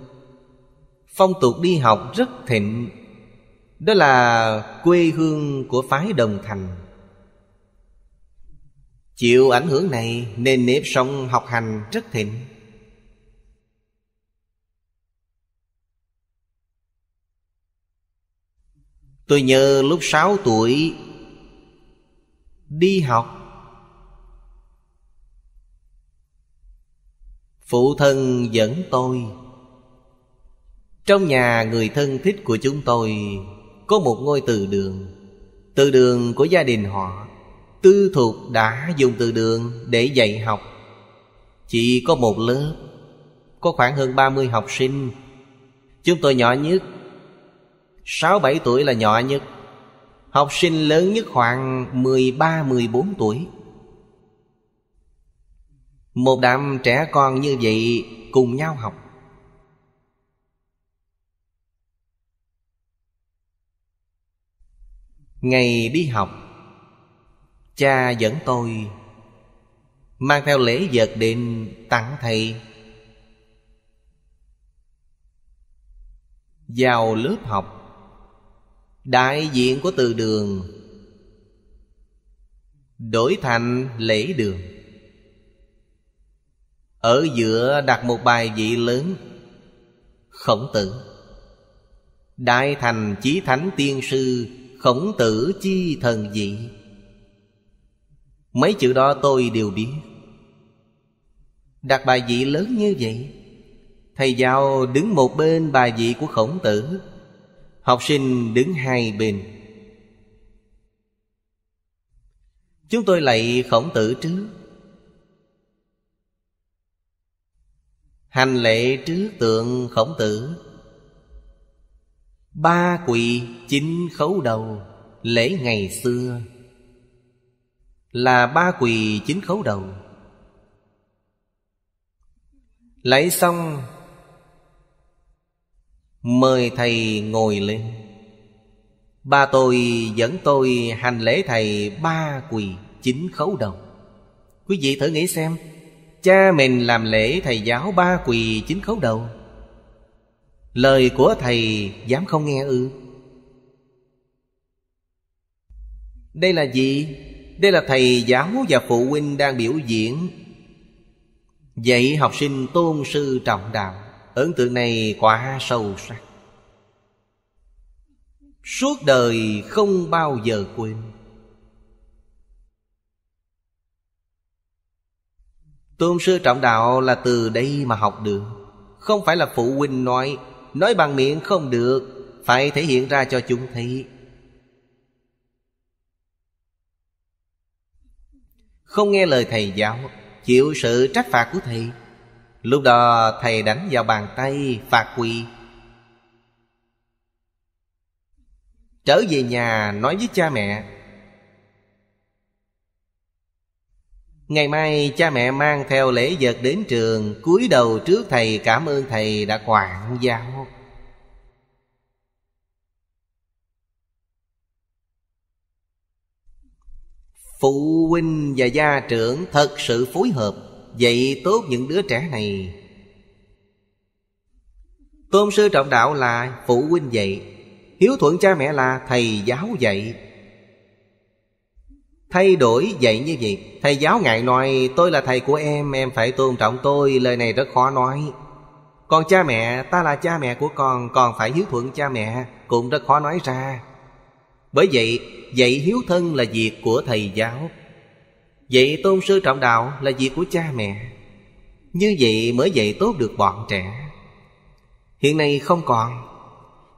Phong tục đi học rất thịnh. Đó là quê hương của phái Đồng Thành. Chịu ảnh hưởng này nên nếp sống học hành rất thịnh. Tôi nhớ lúc 6 tuổi, Đi học. Phụ thân dẫn tôi trong nhà người thân thích của chúng tôi, Có một ngôi từ đường. Từ đường của gia đình họ, Tư thuộc đã dùng từ đường để dạy học. Chỉ có một lớp, Có khoảng hơn 30 học sinh. Chúng tôi nhỏ nhất, Sáu bảy tuổi là nhỏ nhất. Học sinh lớn nhất khoảng mười ba, mười bốn tuổi. Một đám trẻ con như vậy cùng nhau học. Ngày đi học, Cha dẫn tôi Mang theo lễ vật đến tặng thầy. Vào lớp học, Đại diện của từ đường Đổi thành lễ đường. Ở giữa đặt một bài vị lớn, Khổng tử, Đại thành chí thánh tiên sư Khổng tử chi thần dị. Mấy chữ đó tôi đều biết. Đặt bài vị lớn như vậy, Thầy giáo đứng một bên bài vị của khổng tử, Học sinh đứng hai bên. Chúng tôi lạy khổng tử trước. Hành lễ trước tượng khổng tử. Ba quỳ chín khấu đầu, Lễ ngày xưa. Là ba quỳ chín khấu đầu. Lạy xong, Mời thầy ngồi lên. Ba tôi dẫn tôi hành lễ thầy ba quỳ chín khấu đầu. Quý vị thử nghĩ xem, Cha mình làm lễ thầy giáo ba quỳ chín khấu đầu. Lời của thầy dám không nghe ư? Đây là gì? Đây là thầy giáo và phụ huynh đang biểu diễn. Dạy học sinh tôn sư trọng đạo. Ấn tượng này quá sâu sắc. Suốt đời không bao giờ quên. Tôn sư trọng đạo là từ đây mà học được. Không phải là phụ huynh nói Nói bằng miệng không được, Phải thể hiện ra cho chúng thấy. Không nghe lời thầy giáo, Chịu sự trách phạt của thầy. Lúc đó, thầy đánh vào bàn tay phạt quỳ. Trở về nhà, nói với cha mẹ Ngày mai cha mẹ mang theo lễ vật đến trường, cúi đầu trước thầy cảm ơn thầy đã quản giáo. Phụ huynh và gia trưởng thật sự phối hợp, Dạy tốt những đứa trẻ này. Tôn sư trọng đạo là phụ huynh dạy, Hiếu thuận cha mẹ là thầy giáo dạy. Thay đổi dạy như vậy. Thầy giáo ngại nói, tôi là thầy của em Em phải tôn trọng tôi. Lời này rất khó nói. Còn cha mẹ, ta là cha mẹ của con Còn phải hiếu thuận cha mẹ, Cũng rất khó nói ra. Bởi vậy, dạy hiếu thân là việc của thầy giáo. Dạy tôn sư trọng đạo là việc của cha mẹ. Như vậy mới dạy tốt được bọn trẻ. Hiện nay không còn.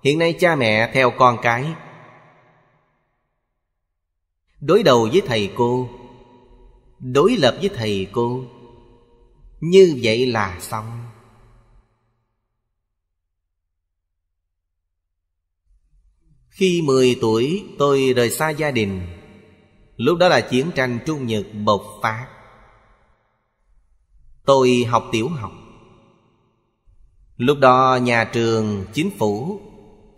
Hiện nay cha mẹ theo con cái. Đối đầu với thầy cô. Đối lập với thầy cô. Như vậy là xong. Khi 10 tuổi, tôi rời xa gia đình. Lúc đó là chiến tranh Trung Nhật bộc phát. Tôi học tiểu học. Lúc đó nhà trường, chính phủ,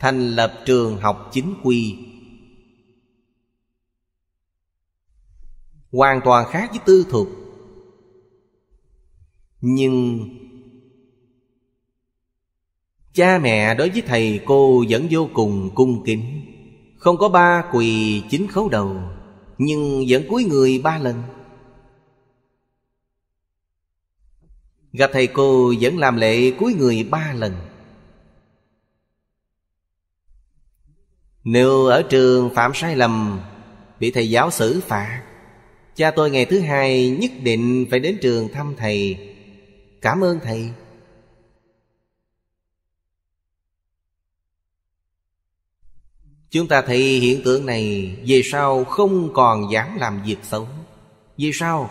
Thành lập trường học chính quy. Hoàn toàn khác với tư thục. Nhưng Cha mẹ đối với thầy cô vẫn vô cùng cung kính. Không có ba quỳ chính khấu đầu, Nhưng vẫn cúi người ba lần. Gặp thầy cô vẫn làm lệ cúi người ba lần. Nếu ở trường phạm sai lầm, Bị thầy giáo xử phạt Cha tôi ngày thứ hai nhất định phải đến trường thăm thầy. Cảm ơn thầy. Chúng ta thấy hiện tượng này Về sau không còn dám làm việc xấu? Vì sao?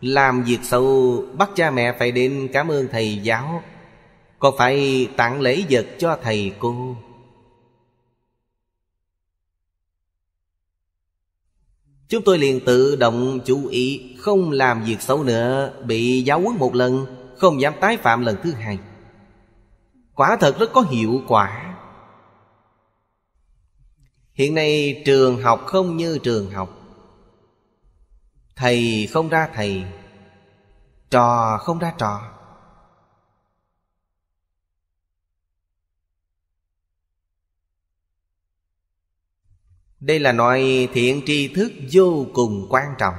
Làm việc xấu bắt cha mẹ phải đến cảm ơn thầy giáo. Còn phải tặng lễ vật cho thầy cô? Chúng tôi liền tự động chú ý Không làm việc xấu nữa, Bị giáo huấn một lần, Không dám tái phạm lần thứ hai. Quả thật rất có hiệu quả. Hiện nay trường học không như trường học. Thầy không ra thầy, Trò không ra trò. Đây là loại thiện tri thức vô cùng quan trọng.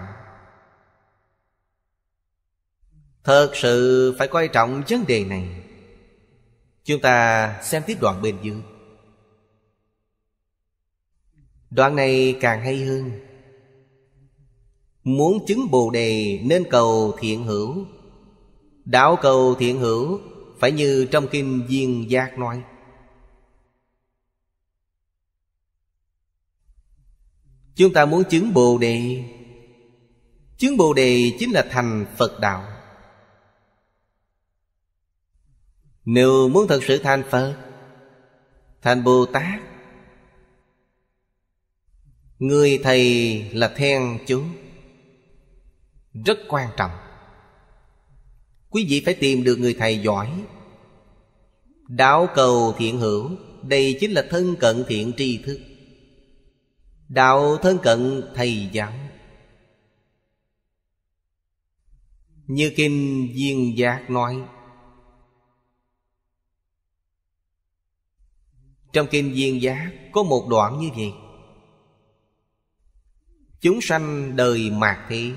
Thật sự phải coi trọng vấn đề này. Chúng ta xem tiếp đoạn bên dưới. Đoạn này càng hay hơn. Muốn chứng bồ đề nên cầu thiện hữu. Đạo cầu thiện hữu Phải như trong kinh viên giác nói. Chúng ta muốn chứng Bồ Đề. Chứng Bồ Đề chính là thành Phật Đạo. Nếu muốn thật sự thành Phật, Thành Bồ Tát, Người thầy là then chú. Rất quan trọng. Quý vị phải tìm được người thầy giỏi. Đạo cầu thiện hữu, Đây chính là thân cận thiện tri thức. Đạo thân cận thầy giáo Như Kinh Duyên Giác nói, Trong Kinh Viên Giác có một đoạn như vậy. Chúng sanh đời mạt thị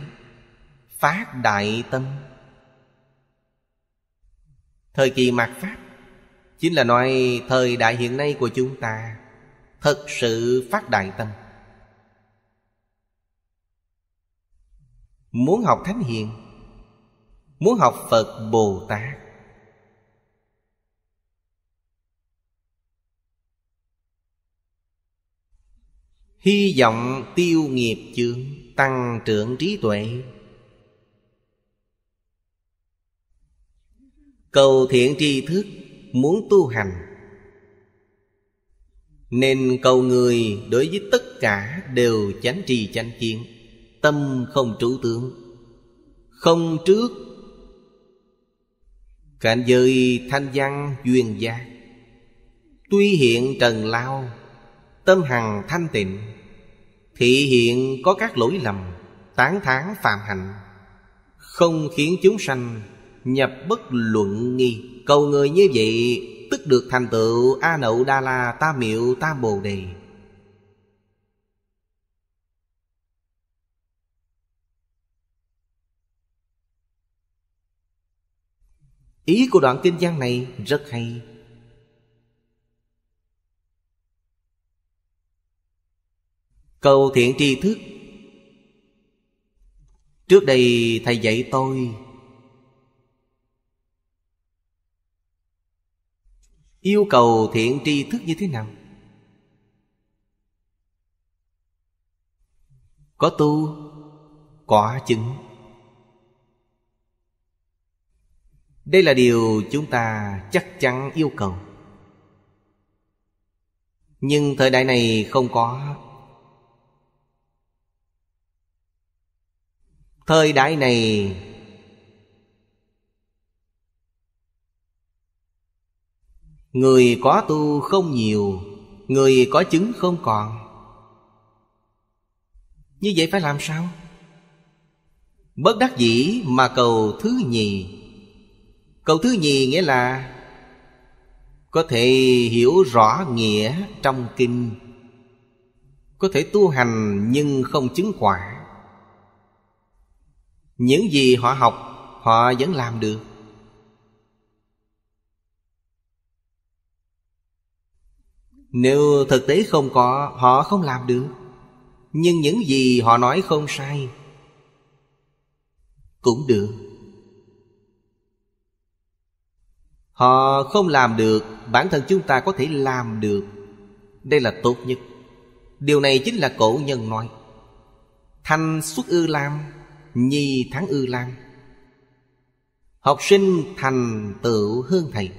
Phát đại tâm. Thời kỳ mạt Pháp, Chính là nói thời đại hiện nay của chúng ta, Thật sự phát đại tâm. Muốn học Thánh Hiền, Muốn học Phật Bồ Tát. Hy vọng tiêu nghiệp chướng, Tăng trưởng trí tuệ. Cầu thiện tri thức Muốn tu hành. Nên cầu người đối với tất cả Đều chánh trì chánh kiến. Tâm không trụ tướng, Không trước Cảnh giới thanh văn duyên gia. Tuy hiện trần lao, Tâm hằng thanh tịnh, Thị hiện có các lỗi lầm, Tán thán phạm hạnh, Không khiến chúng sanh Nhập bất luận nghi. Cầu người như vậy, Tức được thành tựu A Nậu Đa La Ta Miệu Ta Bồ Đề. Ý của đoạn kinh văn này rất hay. Cầu thiện tri thức. Trước đây thầy dạy tôi, Yêu cầu thiện tri thức như thế nào? Có tu, Quả chứng. Đây là điều chúng ta chắc chắn yêu cầu. Nhưng thời đại này không có. Thời đại này Người có tu không nhiều, Người có chứng không còn. Như vậy phải làm sao? Bất đắc dĩ mà cầu thứ nhì. Câu thứ nhì nghĩa là Có thể hiểu rõ nghĩa trong kinh, Có thể tu hành nhưng không chứng quả. Những gì họ học, Họ vẫn làm được. Nếu thực tế không có, Họ không làm được. Nhưng những gì họ nói không sai, Cũng được. Họ không làm được, Bản thân chúng ta có thể làm được. Đây là tốt nhất. Điều này chính là cổ nhân nói. Thanh xuất ư lam, Nhi thắng ư lam. Học sinh thành tựu hơn thầy.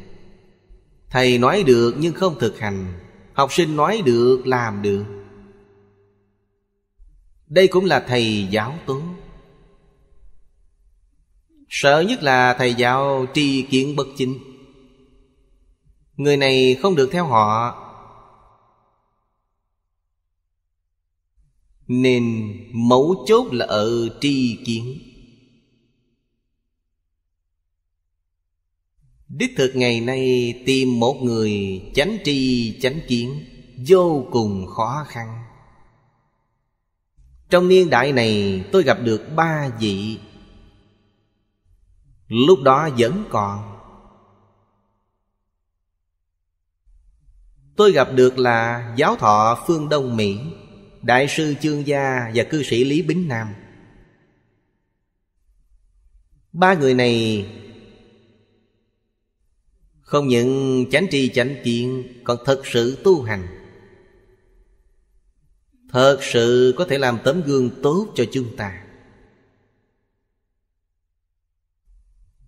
Thầy nói được nhưng không thực hành. Học sinh nói được, làm được. Đây cũng là thầy giáo tốt Sợ nhất là thầy giáo tri kiến bất chính. Người này không được theo họ. Nên mấu chốt là ở tri kiến. Đích thực ngày nay tìm một người chánh tri, chánh kiến, Vô cùng khó khăn. Trong niên đại này tôi gặp được ba vị. Lúc đó vẫn còn. Tôi gặp được là giáo thọ phương Đông Mỹ, Đại sư Chương Gia và cư sĩ Lý Bính Nam. Ba người này Không những chánh tri chánh kiến, Còn thật sự tu hành. Thật sự có thể làm tấm gương tốt cho chúng ta.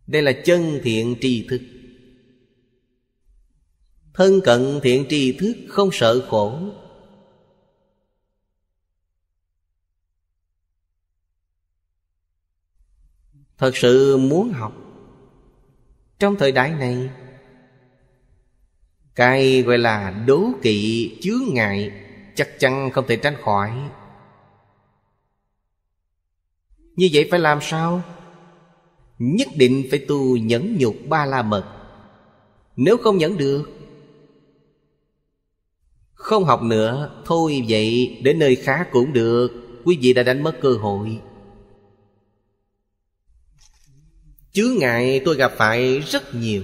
Đây là chân thiện tri thức. Thân cận thiện tri thức không sợ khổ. Thật sự muốn học. Trong thời đại này, Cái gọi là đố kỵ chướng ngại Chắc chắn không thể tránh khỏi. Như vậy phải làm sao? Nhất định phải tu nhẫn nhục ba la mật. Nếu không nhẫn được không học nữa, Thôi vậy, đến nơi khác cũng được. Quý vị đã đánh mất cơ hội. Chướng ngại tôi gặp phải rất nhiều.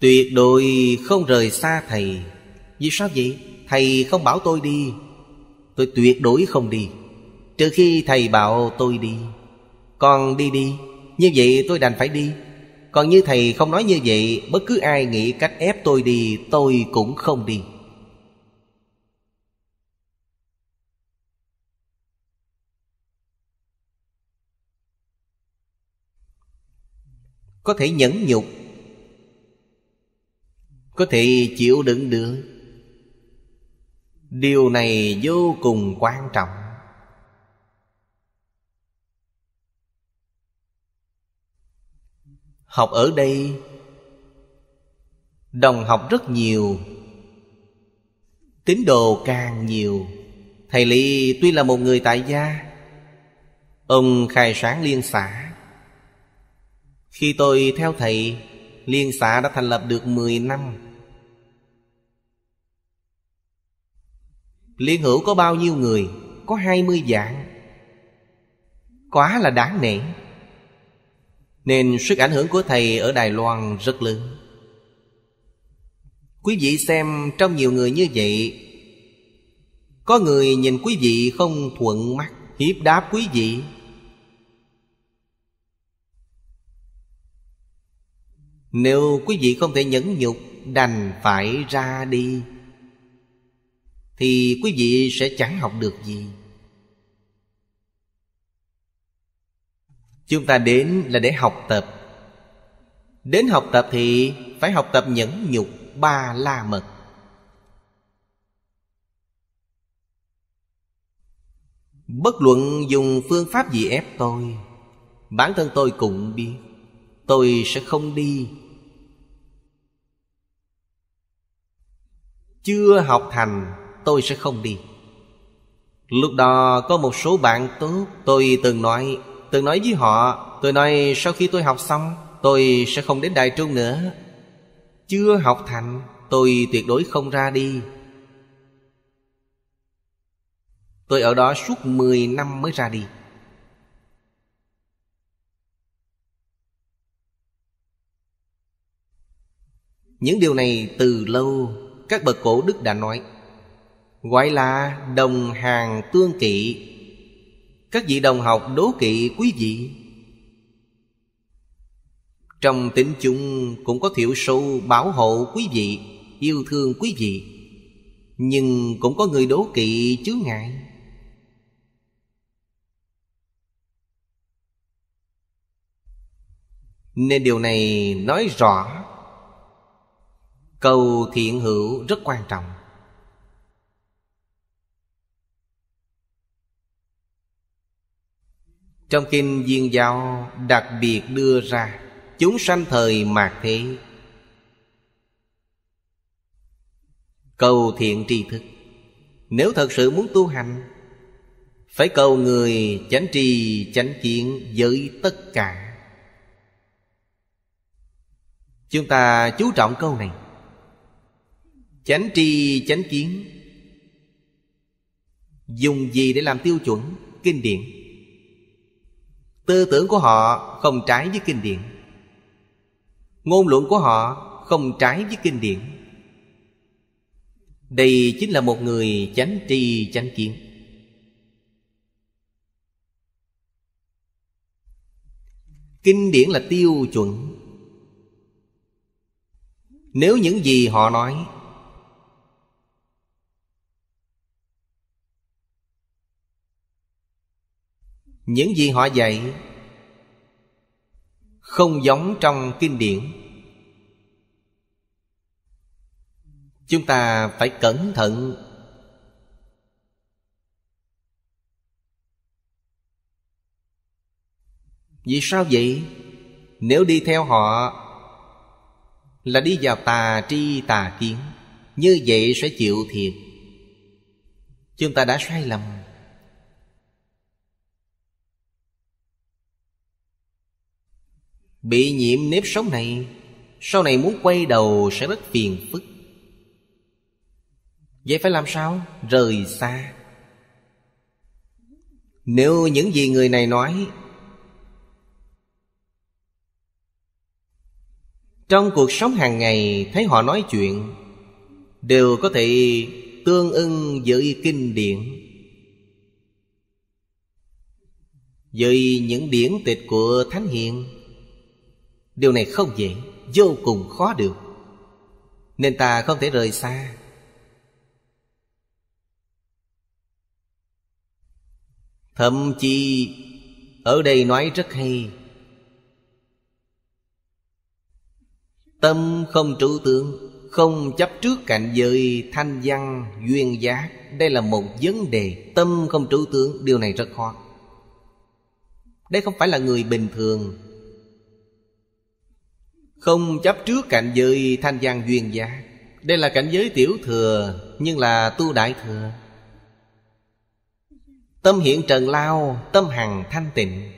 Tuyệt đối không rời xa thầy. Vì sao vậy? Thầy không bảo tôi đi. Tôi tuyệt đối không đi. Trừ khi thầy bảo tôi đi. Còn đi đi, Như vậy tôi đành phải đi. Còn như thầy không nói như vậy, Bất cứ ai nghĩ cách ép tôi đi, Tôi cũng không đi. Có thể nhẫn nhục, Có thể chịu đựng được, Điều này vô cùng quan trọng. Học ở đây. Đồng học rất nhiều. Tín đồ càng nhiều. Thầy Lý tuy là một người tại gia, Ông khai sáng liên xã. Khi tôi theo thầy, Liên xã đã thành lập được 10 năm. Liên hữu có bao nhiêu người? Có 20 dạng. Quá là đáng nể. Nên sức ảnh hưởng của thầy ở Đài Loan rất lớn. Quý vị xem trong nhiều người như vậy, Có người nhìn quý vị không thuận mắt, Hiếp đáp quý vị. Nếu quý vị không thể nhẫn nhục, Đành phải ra đi, Thì quý vị sẽ chẳng học được gì. Chúng ta đến là để học tập. Đến học tập thì phải học tập nhẫn nhục ba la mật. Bất luận dùng phương pháp gì ép tôi, Bản thân tôi cũng biết, Tôi sẽ không đi. Chưa học thành tôi sẽ không đi. Lúc đó có một số bạn tốt Tôi từng nói Từng nói với họ, Tôi nói, sau khi tôi học xong, Tôi sẽ không đến đài Trung nữa. Chưa học thành, Tôi tuyệt đối không ra đi. Tôi ở đó suốt 10 năm mới ra đi. Những điều này từ lâu, Các bậc cổ đức đã nói. Gọi là đồng hàng tương kỵ các vị đồng học đố kỵ quý vị. Trong tính chung cũng có thiểu số bảo hộ quý vị, Yêu thương quý vị, Nhưng cũng có người đố kỵ chướng ngại. Nên điều này nói rõ Cầu thiện hữu rất quan trọng. Trong kinh Duyên Giao đặc biệt đưa ra, Chúng sanh thời mạt thế. Cầu thiện tri thức. Nếu thật sự muốn tu hành, Phải cầu người chánh trì chánh kiến với tất cả. Chúng ta chú trọng câu này. Chánh tri chánh kiến. Dùng gì để làm tiêu chuẩn? Kinh điển. Tư tưởng của họ không trái với kinh điển. Ngôn luận của họ không trái với kinh điển. Đây chính là một người chánh tri chánh kiến. Kinh điển là tiêu chuẩn. Nếu những gì họ nói Những gì họ dạy Không giống trong kinh điển. Chúng ta phải cẩn thận. Vì sao vậy? Nếu đi theo họ Là đi vào tà tri tà kiến, Như vậy sẽ chịu thiệt. Chúng ta đã sai lầm. Bị nhiễm nếp sống này, Sau này muốn quay đầu sẽ rất phiền phức. Vậy phải làm sao? Rời xa. Nếu những gì người này nói, Trong cuộc sống hàng ngày thấy họ nói chuyện, Đều có thể tương ưng với kinh điển. Với những điển tịch của Thánh Hiền Điều này không dễ, Vô cùng khó được. Nên ta không thể rời xa. Thậm chí, Ở đây nói rất hay. Tâm không trụ tượng, Không chấp trước cảnh giới thanh văn, duyên giác. Đây là một vấn đề, Tâm không trụ tượng, Điều này rất khó. Đây không phải là người bình thường. Không chấp trước cảnh giới thanh văn duyên gia Đây là cảnh giới tiểu thừa, Nhưng là tu đại thừa. Tâm hiện trần lao, Tâm hằng thanh tịnh.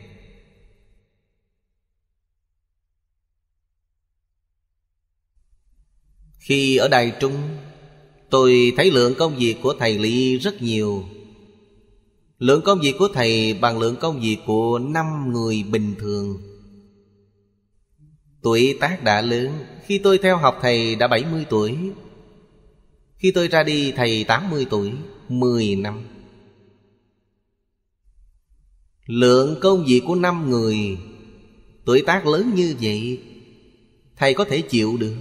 Khi ở Đài Trung, Tôi thấy lượng công việc của thầy Lý rất nhiều. Lượng công việc của thầy bằng lượng công việc của năm người bình thường. Tuổi tác đã lớn, Khi tôi theo học thầy đã 70 tuổi. Khi tôi ra đi, thầy 80 tuổi 10 năm. Lượng công việc của năm người, Tuổi tác lớn như vậy, Thầy có thể chịu được.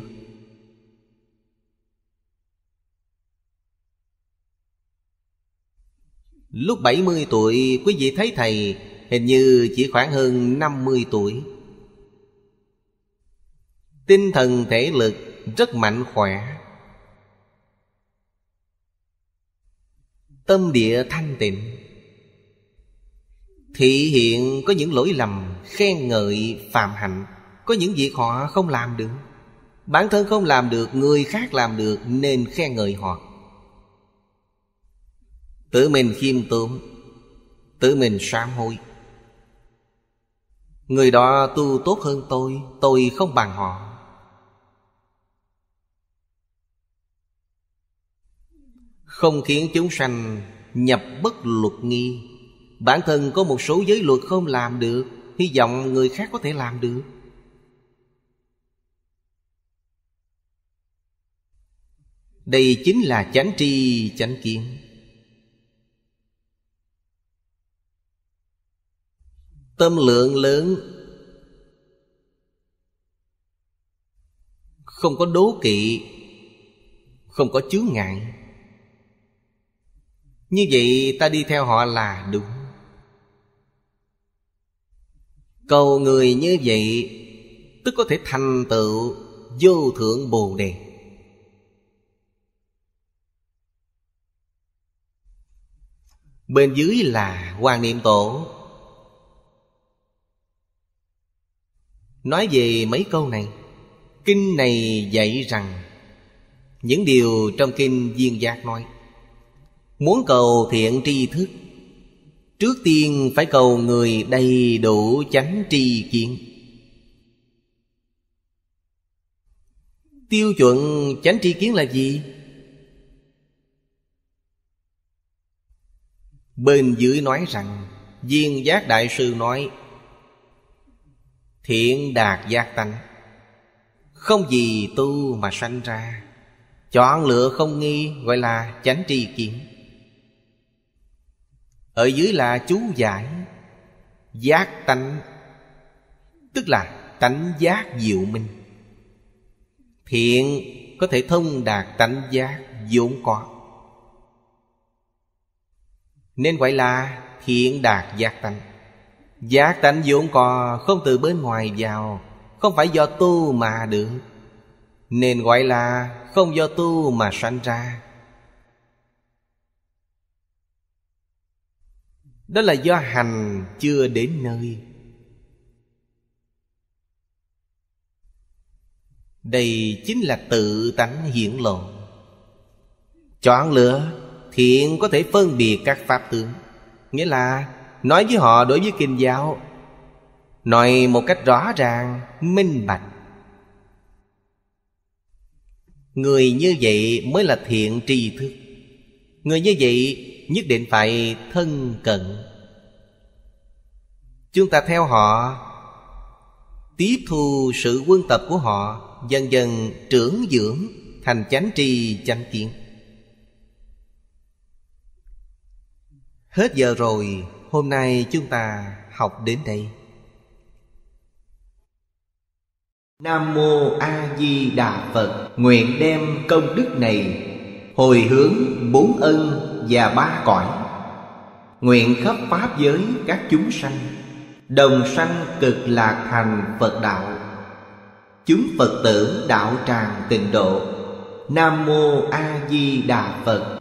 Lúc 70 tuổi, quý vị thấy thầy Hình như chỉ khoảng hơn 50 tuổi. Tinh thần thể lực rất mạnh khỏe. Tâm địa thanh tịnh. Thị hiện có những lỗi lầm, Khen ngợi phạm hạnh. Có những việc họ không làm được. Bản thân không làm được, Người khác làm được, Nên khen ngợi họ. Tự mình khiêm tốn, Tự mình sám hối. Người đó tu tốt hơn tôi Tôi không bằng họ. Không khiến chúng sanh nhập bất luật nghi. Bản thân có một số giới luật không làm được, Hy vọng người khác có thể làm được. Đây chính là chánh tri, chánh kiến. Tâm lượng lớn. Không có đố kỵ. Không có chướng ngại. Như vậy ta đi theo họ là đúng. Cầu người như vậy, Tức có thể thành tựu Vô thượng Bồ Đề. Bên dưới là Hoàng Niệm Tổ. Nói về mấy câu này, Kinh này dạy rằng Những điều trong kinh viên giác nói Muốn cầu thiện tri thức, Trước tiên phải cầu người đầy đủ chánh tri kiến. Tiêu chuẩn chánh tri kiến là gì? Bên dưới nói rằng, Viên giác đại sư nói, Thiện đạt giác tánh, Không gì tu mà sanh ra. Chọn lựa không nghi gọi là chánh tri kiến. Ở dưới là chú giải, Giác tánh. Tức là tánh giác diệu minh. Thiện có thể thông đạt tánh giác vốn có. Nên gọi là thiện đạt giác tánh. Giác tánh vốn có không từ bên ngoài vào, Không phải do tu mà được. Nên gọi là không do tu mà sanh ra. Đó là do hành chưa đến nơi. Đây chính là tự tánh hiển lộ. Chọn lựa Thiện có thể phân biệt các pháp tướng. Nghĩa là Nói với họ đối với kinh giáo Nói một cách rõ ràng, minh bạch. Người như vậy mới là thiện tri thức. Người như vậy nhất định phải thân cận. Chúng ta theo họ, Tiếp thu sự quân tập của họ, Dần dần trưởng dưỡng Thành chánh tri, chánh kiến. Hết giờ rồi, Hôm nay chúng ta học đến đây. Nam Mô A Di Đà Phật. Nguyện đem công đức này Hồi hướng bốn ân và ba cõi. Nguyện khắp Pháp giới các chúng sanh, Đồng sanh cực lạc thành Phật đạo. Chúng Phật tử đạo tràng tịnh độ. Nam Mô A Di Đà Phật.